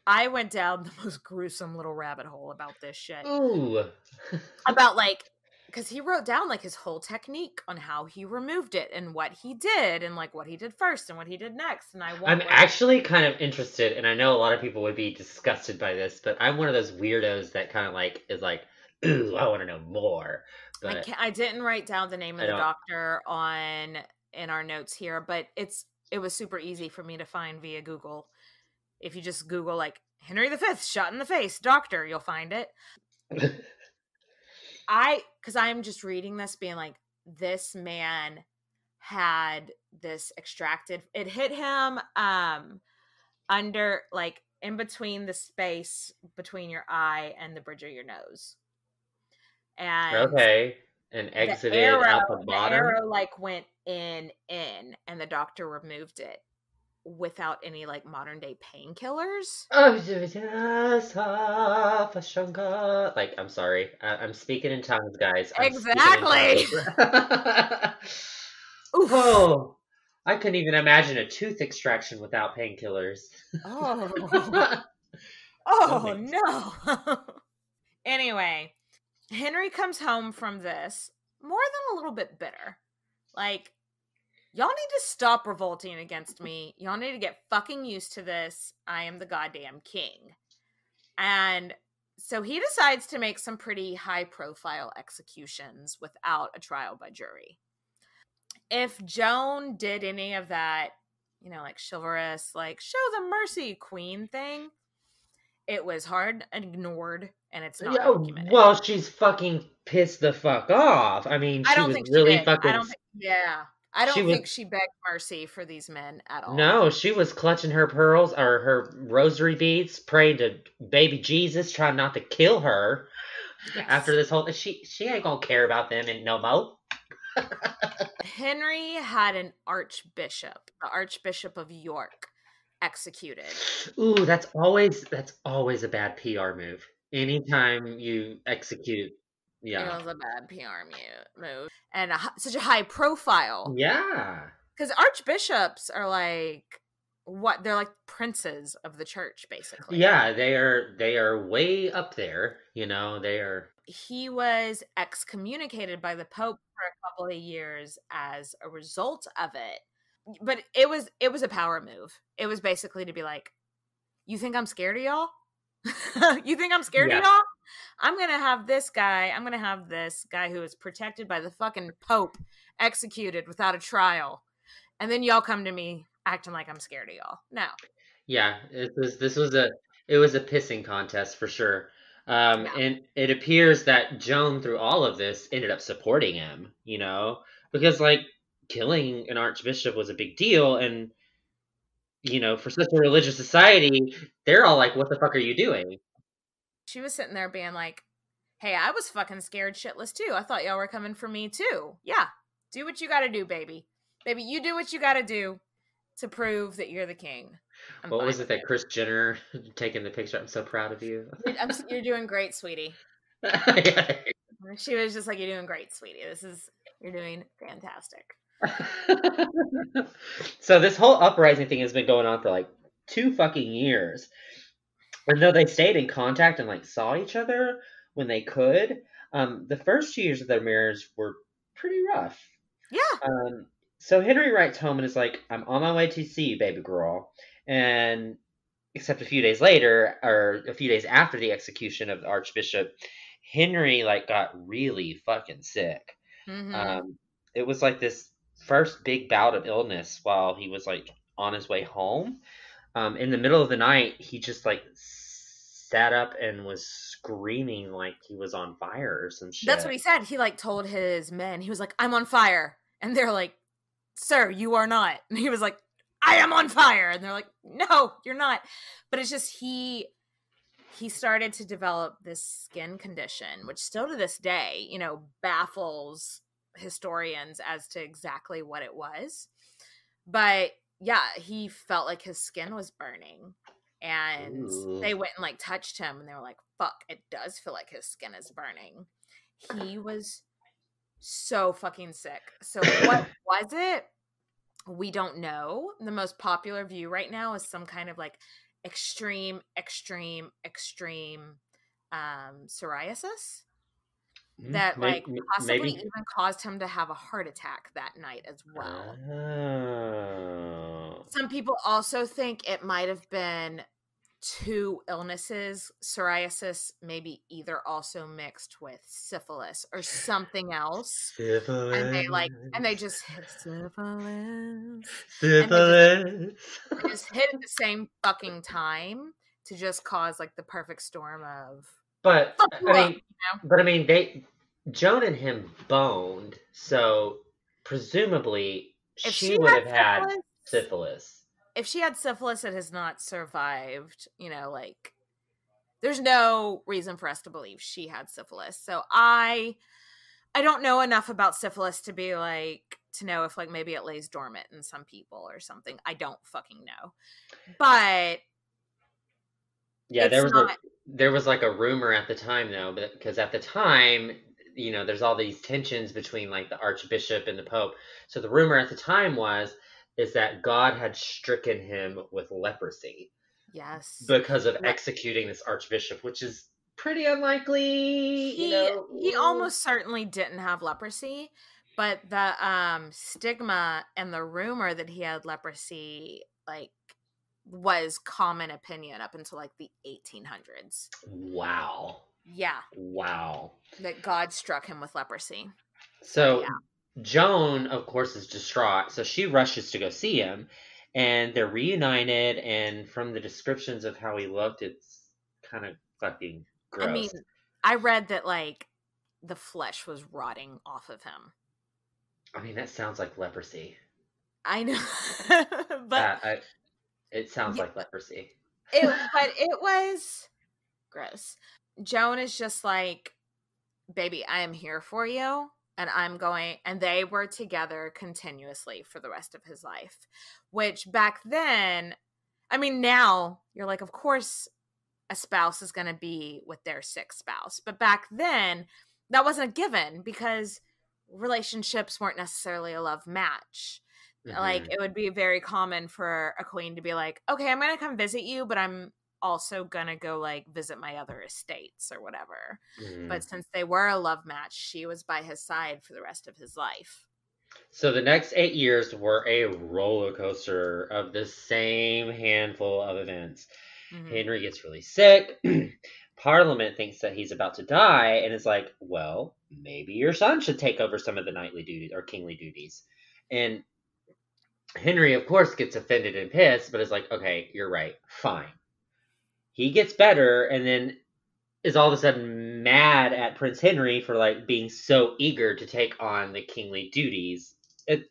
I went down the most gruesome little rabbit hole about this shit. ooh. About like because he wrote down like his whole technique on how he removed it and what he did and like what he did first and what he did next. And I want I'm actually kind of interested, and I know a lot of people would be disgusted by this, but I'm one of those weirdos that kind of like is like, ooh, I want to know more. I, can't, I didn't write down the name of the doctor on in our notes here, but it's it was super easy for me to find via Google. If you just Google like Henry V shot in the face, doctor, you'll find it. I because I'm just reading this, being like, this man had this extracted. It hit him um under like in between the space between your eye and the bridge of your nose. And okay, and the exited arrow, out the the bottom. arrow like went in in and the doctor removed it without any like modern day painkillers Oh, just half a shunga. Like, I'm sorry, I- I'm speaking in tongues, guys. I'm Exactly. tongues. Oh, I couldn't even imagine a tooth extraction without painkillers. oh oh no anyway henry comes home from this more than a little bit bitter. Like y'all need to stop revolting against me. Y'all need to get fucking used to this. I am the goddamn king. And so he decides to make some pretty high profile executions without a trial by jury. If joan did any of that you know like chivalrous like show the mercy queen thing it was hard and ignored and it's not Yeah, documented well, she's fucking pissed the fuck off. I mean, she i don't was think really did. fucking. i don't think yeah i don't She was- think she begged mercy for these men at all No, she was clutching her pearls or her rosary beads, praying to baby Jesus, trying not to kill her. Yes. After this whole, she she ain't gonna care about them and no mo. henry had an archbishop the archbishop of york executed Ooh, that's always that's always a bad PR move. Anytime you execute, yeah, it was a bad pr move and a, such a high profile yeah, because archbishops are like what they're like princes of the church basically yeah. They are they are way up there. You know, they are. he was excommunicated by the Pope for a couple of years as a result of it. But it was it was a power move. It was basically to be like, you think I'm scared of y'all? you think I'm scared Yeah. of y'all? I'm gonna have this guy. I'm gonna have this guy who is protected by the fucking Pope executed without a trial, and then y'all come to me acting like I'm scared of y'all. No, Yeah, it was this was a it was a pissing contest for sure. Um, Yeah. and it appears that Joan, through all of this, ended up supporting him. You know, because like killing an archbishop was a big deal, and you know, for such a religious society, they're all like, "What the fuck are you doing?" she was sitting there being like, "Hey, I was fucking scared shitless too. I thought y'all were coming for me too. Yeah, do what you got to do, baby. Baby, you do what you got to do to prove that you're the king." I'm what was it that Kris Jenner taking the picture? I'm so proud of you. I'm, you're doing great, sweetie. Yeah. She was just like, "You're doing great, sweetie. This is you're doing fantastic." so this whole uprising thing has been going on for like two fucking years. And though they stayed in contact and like saw each other when they could, um, the first two years of their marriage were pretty rough. Yeah, Um, so Henry writes home and is like, "I'm on my way to see you, baby girl," and except a few days later, or a few days after the execution of the Archbishop, Henry like got really fucking sick. Mhm. Um, it was like this first big bout of illness while he was like on his way home. Um, in the middle of the night, he just like sat up and was screaming like he was on fire or some shit. That's what he said. He like told his men, he was like, I'm on fire. And they're like, Sir, you are not. And he was like, I am on fire. And they're like, No, you're not. But it's just he he started to develop this skin condition, which still to this day, you know, baffles historians as to exactly what it was. But yeah, he felt like his skin was burning. And Ooh. they went and like touched him and they were like, fuck, it does feel like his skin is burning. He was so fucking sick. So what was it? We don't know. The most popular view right now is some kind of like extreme, extreme, extreme um psoriasis Mm, that may- like possibly maybe. even caused him to have a heart attack that night as well. Oh. Some people also think it might have been two illnesses, psoriasis, maybe either also mixed with syphilis or something else. Syphilis. And they like, and they just hit syphilis. syphilis. They just hit at the same fucking time to just cause like the perfect storm of. But I mean, you know? but I mean, they Joan and him boned, so presumably she, she would have had syphilis- syphilis. if she had syphilis it has not survived you know like there's no reason for us to believe she had syphilis so i i don't know enough about syphilis to be like to know if like maybe it lays dormant in some people or something i don't fucking know but Yeah, It's there was not- a, there was like a rumor at the time though, because at the time, you know, there's all these tensions between like the archbishop and the pope. So the rumor at the time was is that God had stricken him with leprosy yes because of Yeah. executing this archbishop, which is pretty unlikely. he you know, he almost certainly didn't have leprosy but the um stigma and the rumor that he had leprosy like was common opinion up until like the 1800s Wow, yeah wow. that god struck him with leprosy So Yeah. Joan, of course, is distraught. So she rushes to go see him, and they're reunited. And from the descriptions of how he looked, it's kind of fucking gross. i mean i read that like the flesh was rotting off of him I mean, that sounds like leprosy. i know but Uh, I, it sounds Yeah. like leprosy. it but it was gross. Joan is just like, baby, I am here for you. And I'm going, and they were together continuously for the rest of his life. Which back then, I mean, now you're like, of course, a spouse is going to be with their sick spouse. But back then, that wasn't a given because relationships weren't necessarily a love match like Mhm. it would be very common for a queen to be like okay i'm gonna come visit you but i'm also gonna go like visit my other estates or whatever. Mm. But since they were a love match, she was by his side for the rest of his life. So the next eight years were a roller coaster of the same handful of events. Mhm. Henry gets really sick. Parliament thinks that he's about to die and is like, well, maybe your son should take over some of the knightly duties or kingly duties. And Henry, of course, gets offended and pissed, but is like, okay, you're right. Fine. He gets better and then is all of a sudden mad at Prince Henry for like being so eager to take on the kingly duties. It,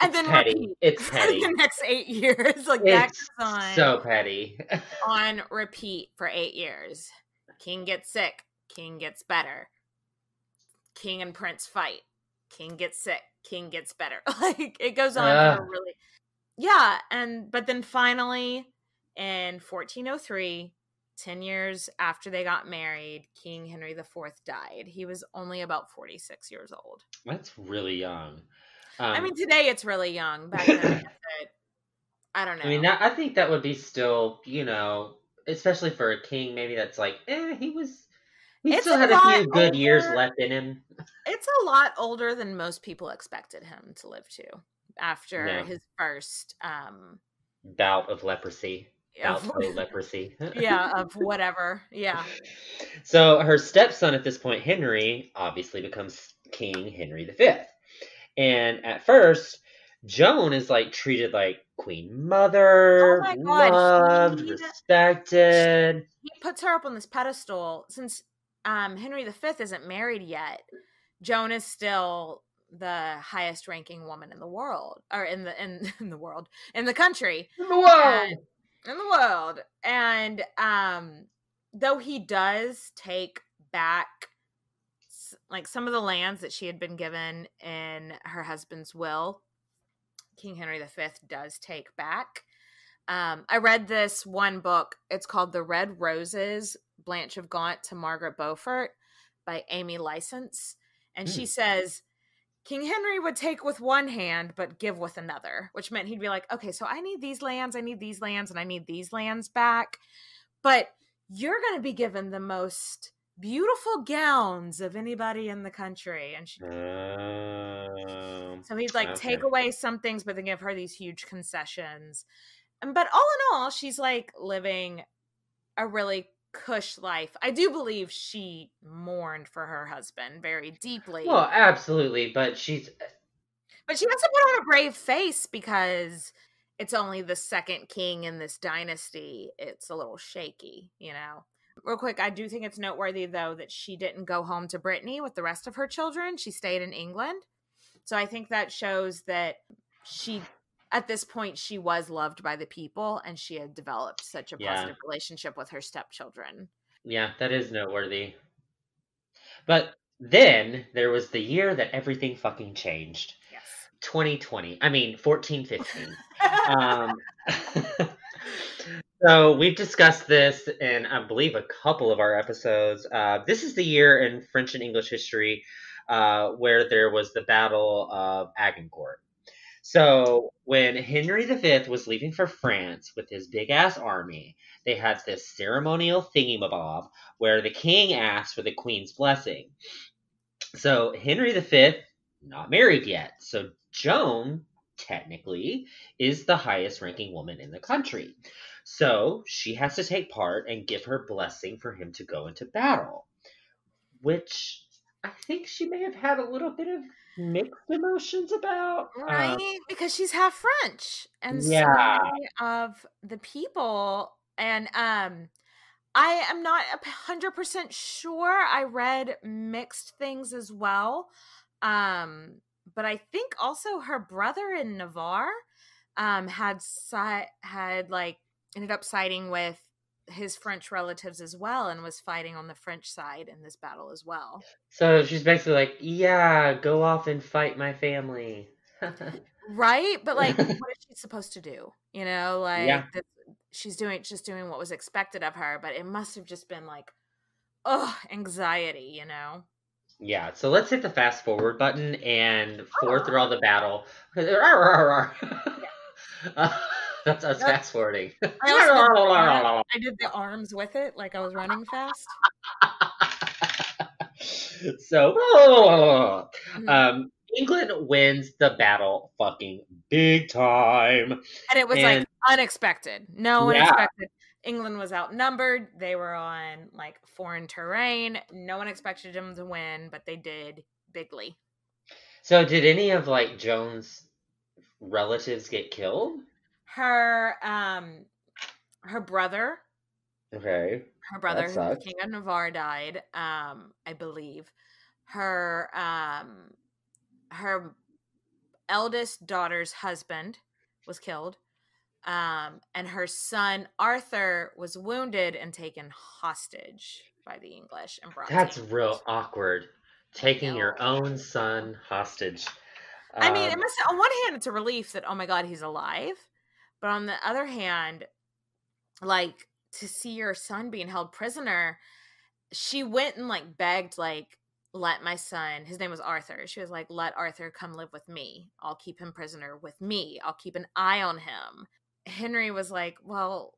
And it's then petty. repeat. It's petty. the next eight years, like that It's goes on so petty. on repeat for eight years. King gets sick. King gets better. King and Prince fight. King gets sick. King gets better. Like it goes on Ugh. for really. Yeah, and but then finally in 1403, 10 years after they got married, King Henry IV died. He was only about 46 years old. That's really young. Um, I mean, today it's really young. Back then, I I don't know. I mean, that, I think that would be still, you know, especially for a king, maybe that's like, eh, he was, he It's still had a few good years left in him. it's a lot older than most people expected him to live to after Yeah. his first um Bout of leprosy. Bout of- of leprosy. yeah of whatever yeah So her stepson at this point, Henry, obviously becomes King Henry V. And at first, Joan is like treated like Queen Mother, Oh my God, loved, he- respected. he puts her up on this pedestal since um henry v isn't married yet. Joan is still the highest ranking woman in the world or in the in, in the world in the country. Whoa! and- in the world. And um though he does take back like some of the lands that she had been given in her husband's will king henry v does take back. Um i read this one book. It's called the red roses blanche of gaunt to margaret beaufort by Amy Licence and she says King Henry would take with one hand but give with another, which meant he'd be like, okay, so I need these lands, I need these lands, and I need these lands back. But you're going to be given the most beautiful gowns of anybody in the country. And she, Um, so he'd like take away some things, but then give her these huge concessions. And but all in all, she's like living a really cush life. I do believe she mourned for her husband very deeply. well, absolutely, but she's uh, But she has to put on a brave face because it's only the second king in this dynasty. It's a little shaky, you know. Real quick, I do think it's noteworthy though that she didn't go home to Brittany with the rest of her children. She stayed in England. So I think that shows that she at this point she was loved by the people and she had developed such a Yeah. positive relationship with her stepchildren. Yeah, that is noteworthy. But then there was the year that everything fucking changed. Yes. 2020. I mean, 1415. um, so we've discussed this in, I believe, a couple of our episodes. Uh, this is the year in French and English history uh, where there was the Battle of Agincourt. So when Henry V was leaving for France with his big ass army, they had this ceremonial thingy-mabob where the king asked for the queen's blessing. So Henry V, not married yet. So Joan, technically, is the highest ranking woman in the country. So she has to take part and give her blessing for him to go into battle. Which think she may have had a little bit of mixed emotions about. Uh, right because she's half french and so Yeah. many of the people and um i am not a 100% sure i read mixed things as well um but i think also her brother in navarre um had si- had like ended up siding with his french relatives as well and was fighting on the french side in this battle as well so she's basically like, yeah, go off and fight my family. right but like what is she supposed to do you know like Yeah. she's doing just doing what was expected of her but it must have just been like oh anxiety you know Yeah, so let's hit the fast forward button and forward through all the battle. Uh, That's us That's- fast forwarding. I, I did the arms with it, like I was running fast. so, Mhm. um, England wins the battle fucking big time. and it was like unexpected. No one Yeah. expected. England was outnumbered. They were on like foreign terrain. No one expected them to win, but they did bigly. So, did any of like Joan's relatives get killed? Her um her brother, Okay. her brother, who. King of Navarre died, um, I believe. Her um her eldest daughter's husband was killed. Um, and her son Arthur was wounded and taken hostage by the English and brought. That's real awkward. Taking your own son hostage. I mean, it Um, must. On one hand, it's a relief that oh my god, he's alive, but on the other hand, like to see your son being held prisoner, she went and like begged, like, let my son. His name was Arthur. She was like, let Arthur come live with me. I'll keep him prisoner with me. I'll keep an eye on him. Henry was like, well,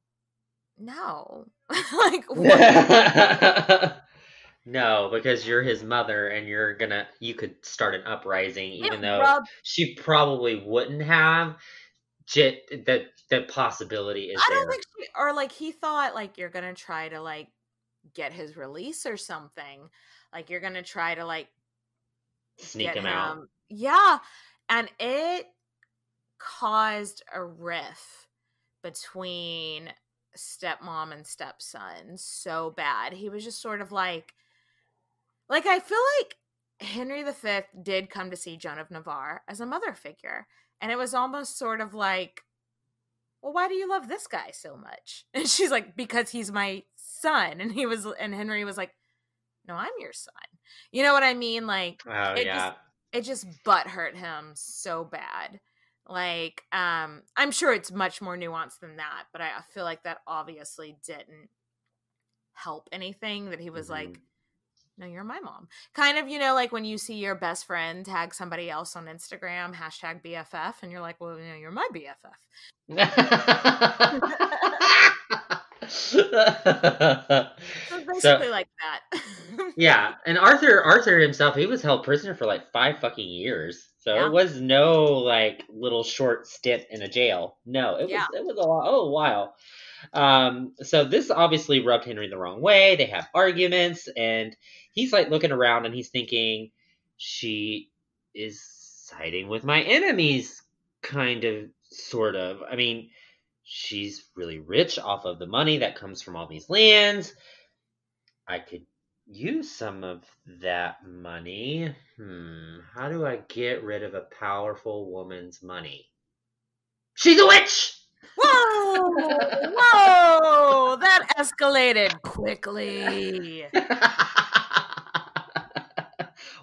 no, like what? no, because you're his mother and you're gonna you could start an uprising It even though rubbed- she probably wouldn't have. That that possibility is I don't think she, or like he thought like you're gonna try to like get his release or something. Like you're gonna try to like Sneak get him out. Yeah, and it caused a riff between stepmom and stepson so bad. He was just sort of like, like I feel like Henry V did come to see Joan of Navarre as a mother figure, and it was almost sort of like, well, why do you love this guy so much? And she's like, because he's my son, and he was, and Henry was like, no, I'm your son. You know what I mean? Like Oh it yeah. just it just butt hurt him so bad like um i'm sure it's much more nuanced than that but i feel like that obviously didn't help anything that he was like Mhm. No you're my mom kind of you know like when you see your best friend tag somebody else on instagram hashtag bff and you're like well you know you're my bff so it's basically like that yeah, and Arthur Arthur himself, he was held prisoner for like five fucking years. So Yeah. it was no like little short stint in a jail. No, it was it was a while, oh, a while. Um, so this obviously rubbed Henry the wrong way. They have arguments, and he's like looking around and he's thinking, she is siding with my enemies, kind of, sort of. I mean, she's really rich off of the money that comes from all these lands. I could use some of that money. Hmm, how do I get rid of a powerful woman's money? She's a witch! whoa whoa that escalated quickly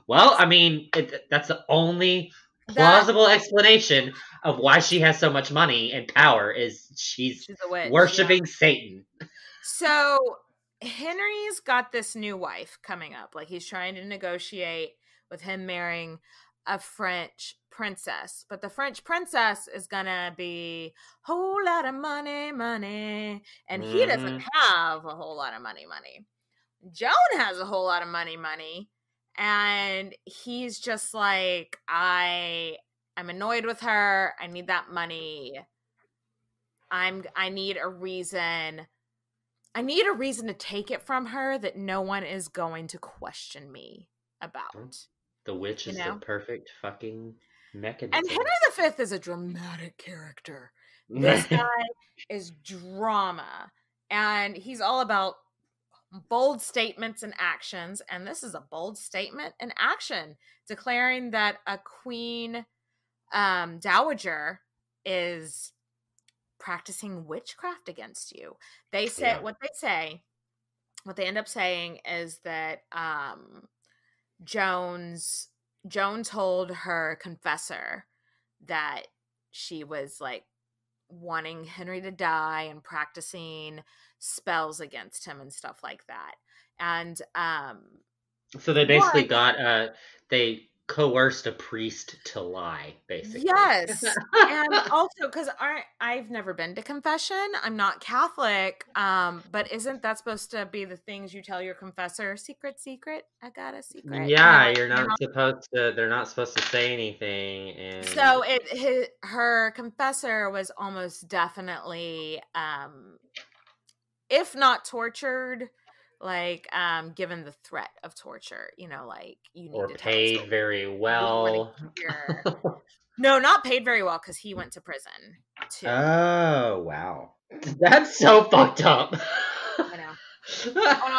well, I mean, it, that's the only That- plausible explanation of why she has so much money and power is she's she's a witch yeah. worshiping Satan. So Henry's got this new wife coming up. Like he's trying to negotiate with him marrying a French princess. But the French princess is gonna be whole lot of money, money. And he doesn't mm. have a whole lot of money, money. Joan has a whole lot of money, money. And he's just like, I I'm annoyed with her. I need that money. I'm I need a reason I need a reason to take it from her that no one is going to question me about. The witch You is know? the perfect fucking mechanism. And Henry V is a dramatic character. This guy is drama. And he's all about bold statements and actions. And this is a bold statement and action declaring that a queen um, dowager is practicing witchcraft against you. They say Yeah. what they say, what they end up saying is that um, Jones Joan told her confessor that she was like wanting Henry to die and practicing spells against him and stuff like that. And um So they basically got uh they coerced a priest to lie, basically. Yes. and also because I I've never been to confession. I'm not Catholic. Um, but isn't that supposed to be the things you tell your confessor? Secret, secret. I got a secret. yeah, you're not supposed to. They're not supposed to say anything. And So it his, her confessor was almost definitely, um, if not tortured, like um, given the threat of torture. You know, like you need or to paid very well. no, not paid very well because he went to prison too. Oh wow, that's so fucked up. I know.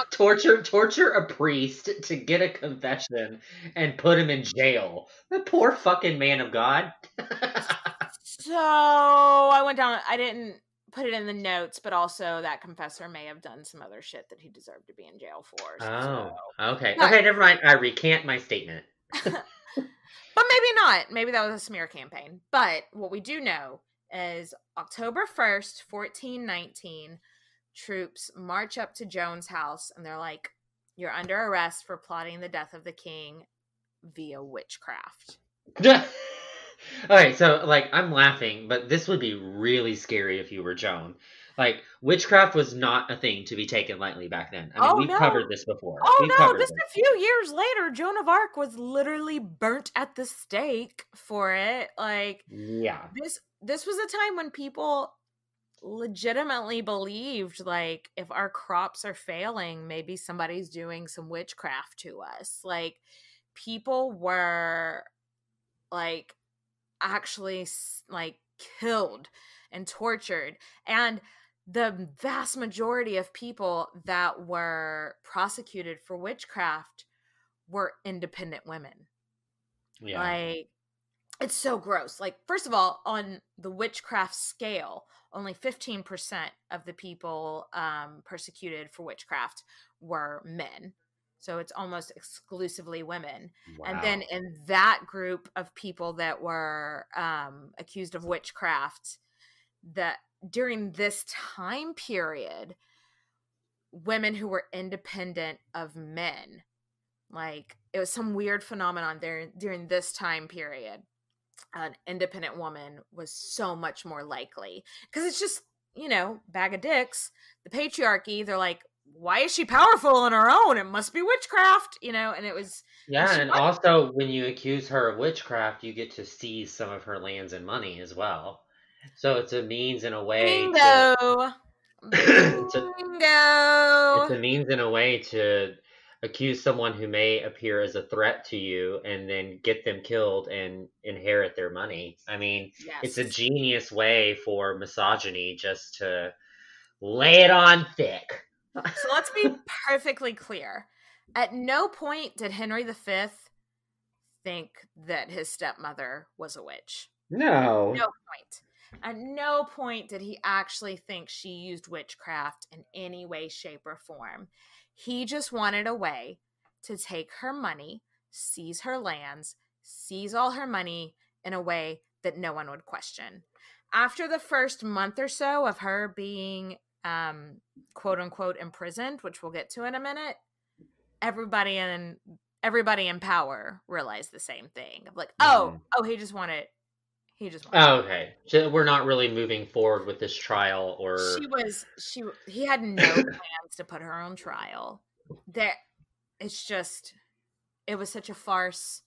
torture, torture a priest to get a confession and put him in jail. The poor fucking man of God. So I went down. I didn't put it in the notes, but also that confessor may have done some other shit that he deserved to be in jail for. oh, okay, okay, never mind. I recant my statement. but maybe not. Maybe that was a smear campaign. But what we do know is October 1st, 1419, troops march up to Joan's house and they're like, You're under arrest for plotting the death of the king via witchcraft. okay, so like I'm laughing, but this would be really scary if you were Joan. Like witchcraft was not a thing to be taken lightly back then. I mean, Oh, we've no. covered this before. Oh We've no, just this. a few years later, Joan of Arc was literally burnt at the stake for it. Like Yeah. this this was a time when people legitimately believed like if our crops are failing maybe somebody's doing some witchcraft to us like people were like actually like killed and tortured and the vast majority of people that were prosecuted for witchcraft were independent women Yeah. like it's so gross. Like first of all, on the witchcraft scale, only 15% of the people um persecuted for witchcraft were men. So it's almost exclusively women. And then in that group of people that were um accused of witchcraft that during this time period women who were independent of men like it was some weird phenomenon there during this time period an independent woman was so much more likely because it's just you know bag of dicks the patriarchy they're like why is she powerful on her own it must be witchcraft you know and it was Yeah, and also when you accuse her of witchcraft, you get to seize some of her lands and money as well. So it's a means in a way to, bingo It's a- bingo it's a means in a way to accuse someone who may appear as a threat to you and then get them killed and inherit their money. I mean, it's a genius way for misogyny just to lay it on thick. So let's be perfectly clear. At no point did Henry V think that his stepmother was a witch. No. No point. At no point did he actually think she used witchcraft in any way, shape, or form. He just wanted a way to take her money, seize her lands, seize all her money in a way that no one would question. After the first month or so of her being um, quote unquote imprisoned, which we'll get to in a minute, everybody in everybody in power realized the same thing. Of like, oh, Mhm. oh, he just wanted, he just wanted. Oh, okay. So we're not really moving forward with this trial or She was she. He had no plans to put her on trial. There, it's just, it was such a farce.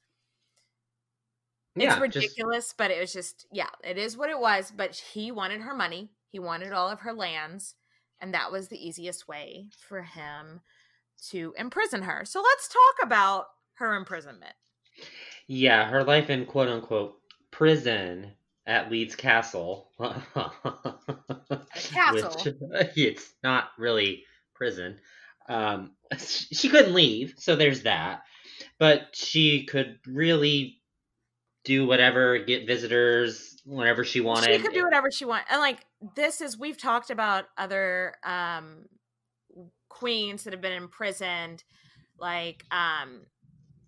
yeah, it's just- ridiculous, but it was just yeah, it is what it was. But he wanted her money. He wanted all of her lands, and that was the easiest way for him to imprison her. So let's talk about her imprisonment. Yeah, her life in quote unquote prison at Leeds Castle. castle. Which, it's not really prison. Um, she couldn't leave, so there's that. But she could really do whatever, get visitors whenever she wanted. She could do whatever she wanted. And like this is we've talked about other um queens that have been imprisoned, like um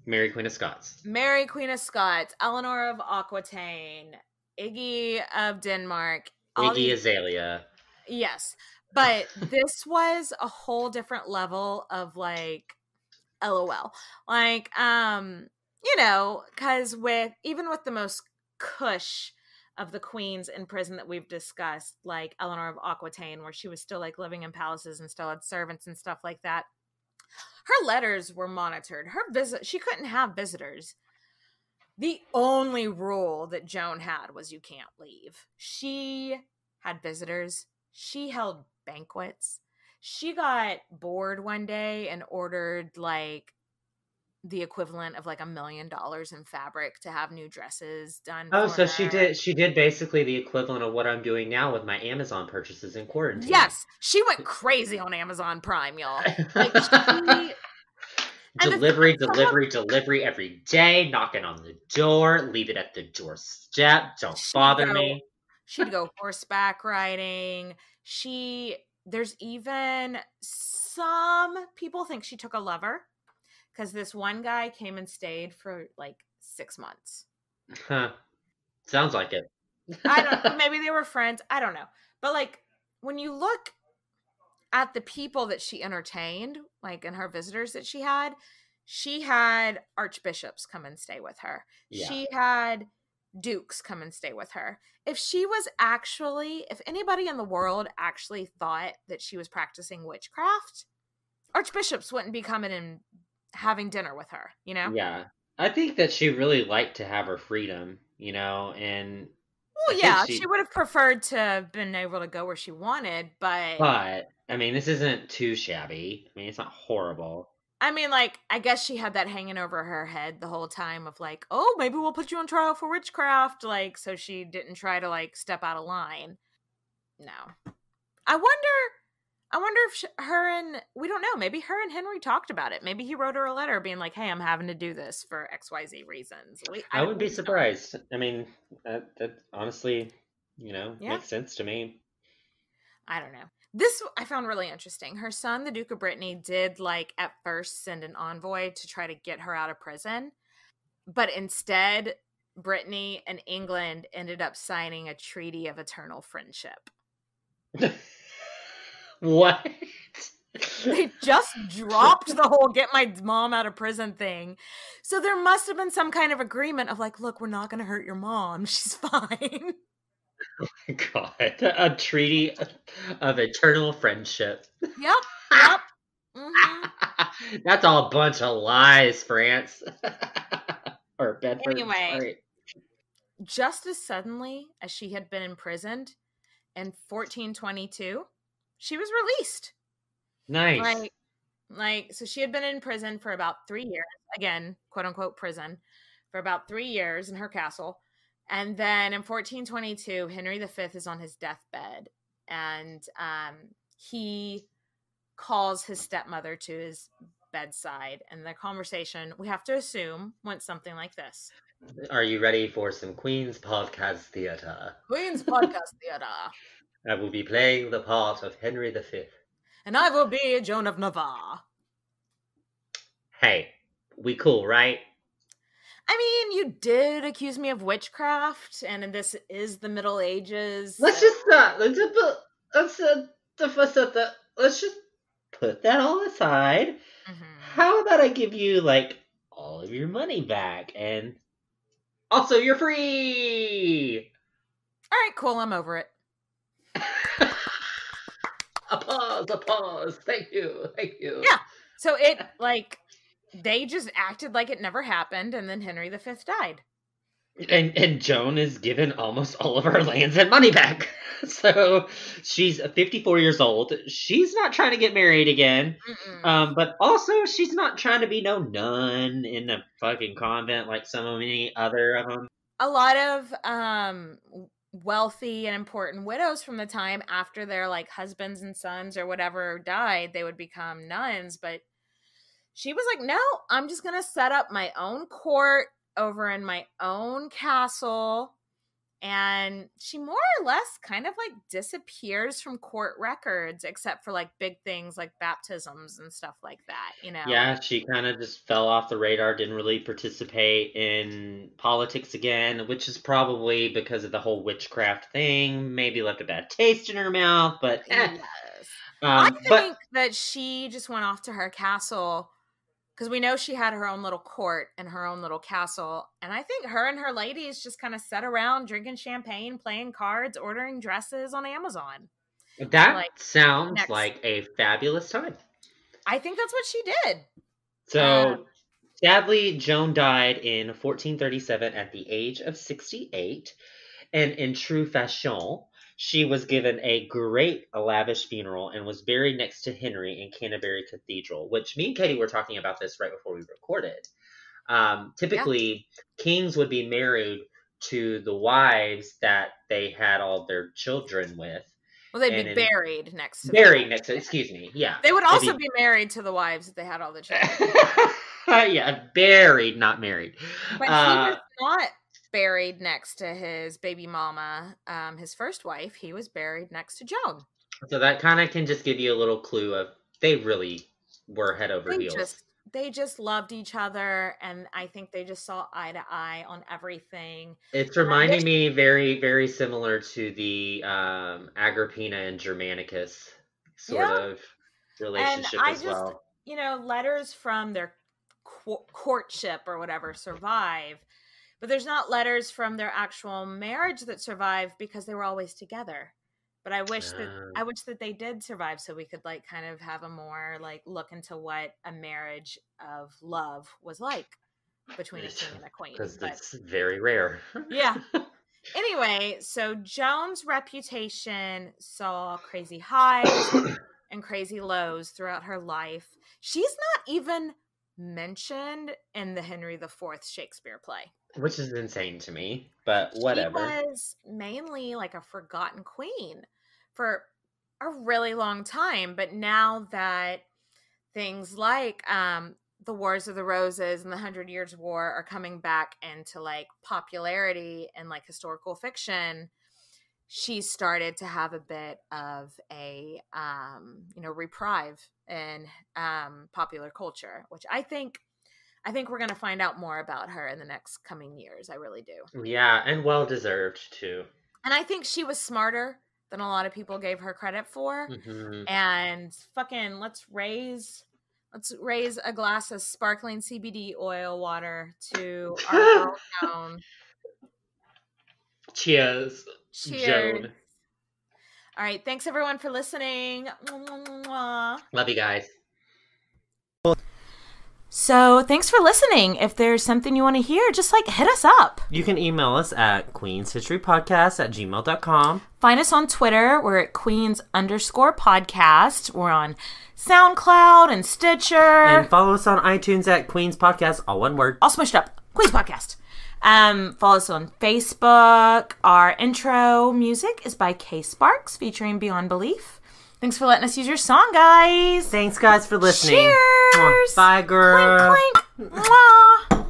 Mary Queen of Scots. Mary Queen of Scots, Eleanor of Aquitaine, Iggy of Denmark. Iggy these- Azalea. Yes. But this was a whole different level of like LOL. Like, um, you know, because with even with the most cush of the queens in prison that we've discussed, like Eleanor of Aquitaine, where she was still like living in palaces and still had servants and stuff like that. Her letters were monitored. Her visit, she couldn't have visitors. The only rule that Joan had was you can't leave. She had visitors. She held banquets. She got bored one day and ordered like the equivalent of like a million dollars in fabric to have new dresses done. Oh, so she did she did basically the equivalent of what I'm doing now with my Amazon purchases in quarantine. Yes, she went crazy on Amazon Prime, y'all. Like she, delivery, delivery, delivery every day, knocking on the door, leave it at the doorstep. Don't bother go- me. she'd go horseback riding. She there's even some people think she took a lover because this one guy came and stayed for like six months. Huh. Sounds like it. I don't know. Maybe they were friends. I don't know. But like when you look at the people that she entertained, like and her visitors that she had, she had archbishops come and stay with her. Yeah. She had dukes come and stay with her. If she was actually, if anybody in the world actually thought that she was practicing witchcraft, archbishops wouldn't be coming and having dinner with her, you know? Yeah. I think that she really liked to have her freedom, you know, and Well, think yeah, she- she would have preferred to have been able to go where she wanted, but but I mean, this isn't too shabby. I mean, it's not horrible. I mean, like, I guess she had that hanging over her head the whole time of like, oh, maybe we'll put you on trial for witchcraft, like, so she didn't try to like step out of line. No, I wonder. I wonder if sh her and we don't know. Maybe her and Henry talked about it. Maybe he wrote her a letter being like, "Hey, I'm having to do this for X, Y, Z reasons." We, I, don't would be know. surprised. I mean, that that honestly, you know, Yeah. makes sense to me. I don't know. This I found really interesting. Her son, the Duke of Brittany, did like at first send an envoy to try to get her out of prison, but instead, Brittany and England ended up signing a treaty of eternal friendship. what? They just dropped the whole get my mom out of prison thing. So there must have been some kind of agreement of like, look, we're not going to hurt your mom. She's fine. Oh my God, a treaty of eternal friendship. yep. Yep. hmm That's all a bunch of lies, France. or Bedford. Anyway. sorry. just as suddenly as she had been imprisoned in 1422 she was released. Nice. like like so she had been in prison for about three years again quote unquote prison for about three years in her castle. And then in 1422 henry v is on his deathbed. And um he calls his stepmother to his bedside. And the conversation we have to assume went something like this. Are you ready for some Queen's Podcast Theatre? queen's podcast theater I will be playing the part of Henry V. and I will be Joan of Navarre. Hey, we cool, right? I mean, you did accuse me of witchcraft, and this is the Middle Ages. Let's so- just uh, let's just put let's uh, the first of let's just put that all aside. Mhm. How about I give you like all of your money back and also you're free. All right, cool. I'm over it. A pause, a pause. Thank you, thank you. Yeah. So it like they just acted like it never happened, and then Henry V died. And and Joan is given almost all of her lands and money back. So she's 54 years old. She's not trying to get married again. Um, but also she's not trying to be no nun in a fucking convent like so many other of them. a lot of um wealthy and important widows from the time after their like husbands and sons or whatever died they would become nuns but she was like no i'm just gonna set up my own court over in my own castle and she more or less kind of like disappears from court records except for like big things like baptisms and stuff like that you know Yeah, she kind of just fell off the radar, didn't really participate in politics again, which is probably because of the whole witchcraft thing. Maybe left a bad taste in her mouth, but eh. yes um, I but think that she just went off to her castle because we know she had her own little court and her own little castle. And I think her and her ladies just kind of sat around drinking champagne, playing cards, ordering dresses on Amazon. That Like, sounds next. like a fabulous time. I think that's what she did. So, Um, sadly, Joan died in 1437 at the age of 68. And in true fashion, she was given a great, a lavish funeral and was buried next to Henry in Canterbury Cathedral, which me and Katie were talking about this right before we recorded. Um, typically, kings would be married to the wives that they had all their children with. Well, they'd And be in- buried next to Buried them. next to, excuse me, yeah. They would also be married to the wives that they had all the children. yeah, buried, not married. But he Uh, was not buried next to his baby mama, um, his first wife. He was buried next to Joan. so that kind of can just give you a little clue of they really were head over They heels. just they just loved each other, and I think they just saw eye to eye on everything. It's reminding wish- me very, very similar to the um, Agrippina and Germanicus sort Yeah. of relationship I as just- well. You know, letters from their courtship or whatever survive, but there's not letters from their actual marriage that survive because they were always together. But I wish that. I wish that they did survive so we could like kind of have a more like look into what a marriage of love was like between a king and a queen. Because it's very rare. yeah. Anyway, so Joan's reputation saw crazy highs and crazy lows throughout her life. She's not even mentioned in the Henry IV Shakespeare play. Which is insane to me, but whatever. She was mainly like a forgotten queen for a really long time, but now that things like um the Wars of the Roses and the Hundred Years' War are coming back into like popularity and like historical fiction, she started to have a bit of a um, you know reprieve in um, popular culture, which I think I think we're going to find out more about her in the next coming years. I really do, Yeah, and well deserved too. and I think she was smarter than a lot of people gave her credit for. Mhm. And fucking, let's raise. Let's raise a glass of sparkling CBD oil water to our Joan. Cheers, Cheers. Joan. All right. Thanks everyone for listening. Love you guys. So thanks for listening. If there's something you want to hear, just like hit us up. You can email us at queenshistorypodcast at gmail.com. Find us on Twitter. We're at Queens underscore podcast. We're on SoundCloud and Stitcher. And follow us on iTunes at Queens Podcast, all one word. all smushed up. Queens Podcast. Um, follow us on Facebook. Our intro music is by K Sparks featuring Beyond Belief. Thanks for letting us use your song, guys. Thanks, guys, for listening. Cheers. Bye, girl. Clink, clink. Mwah.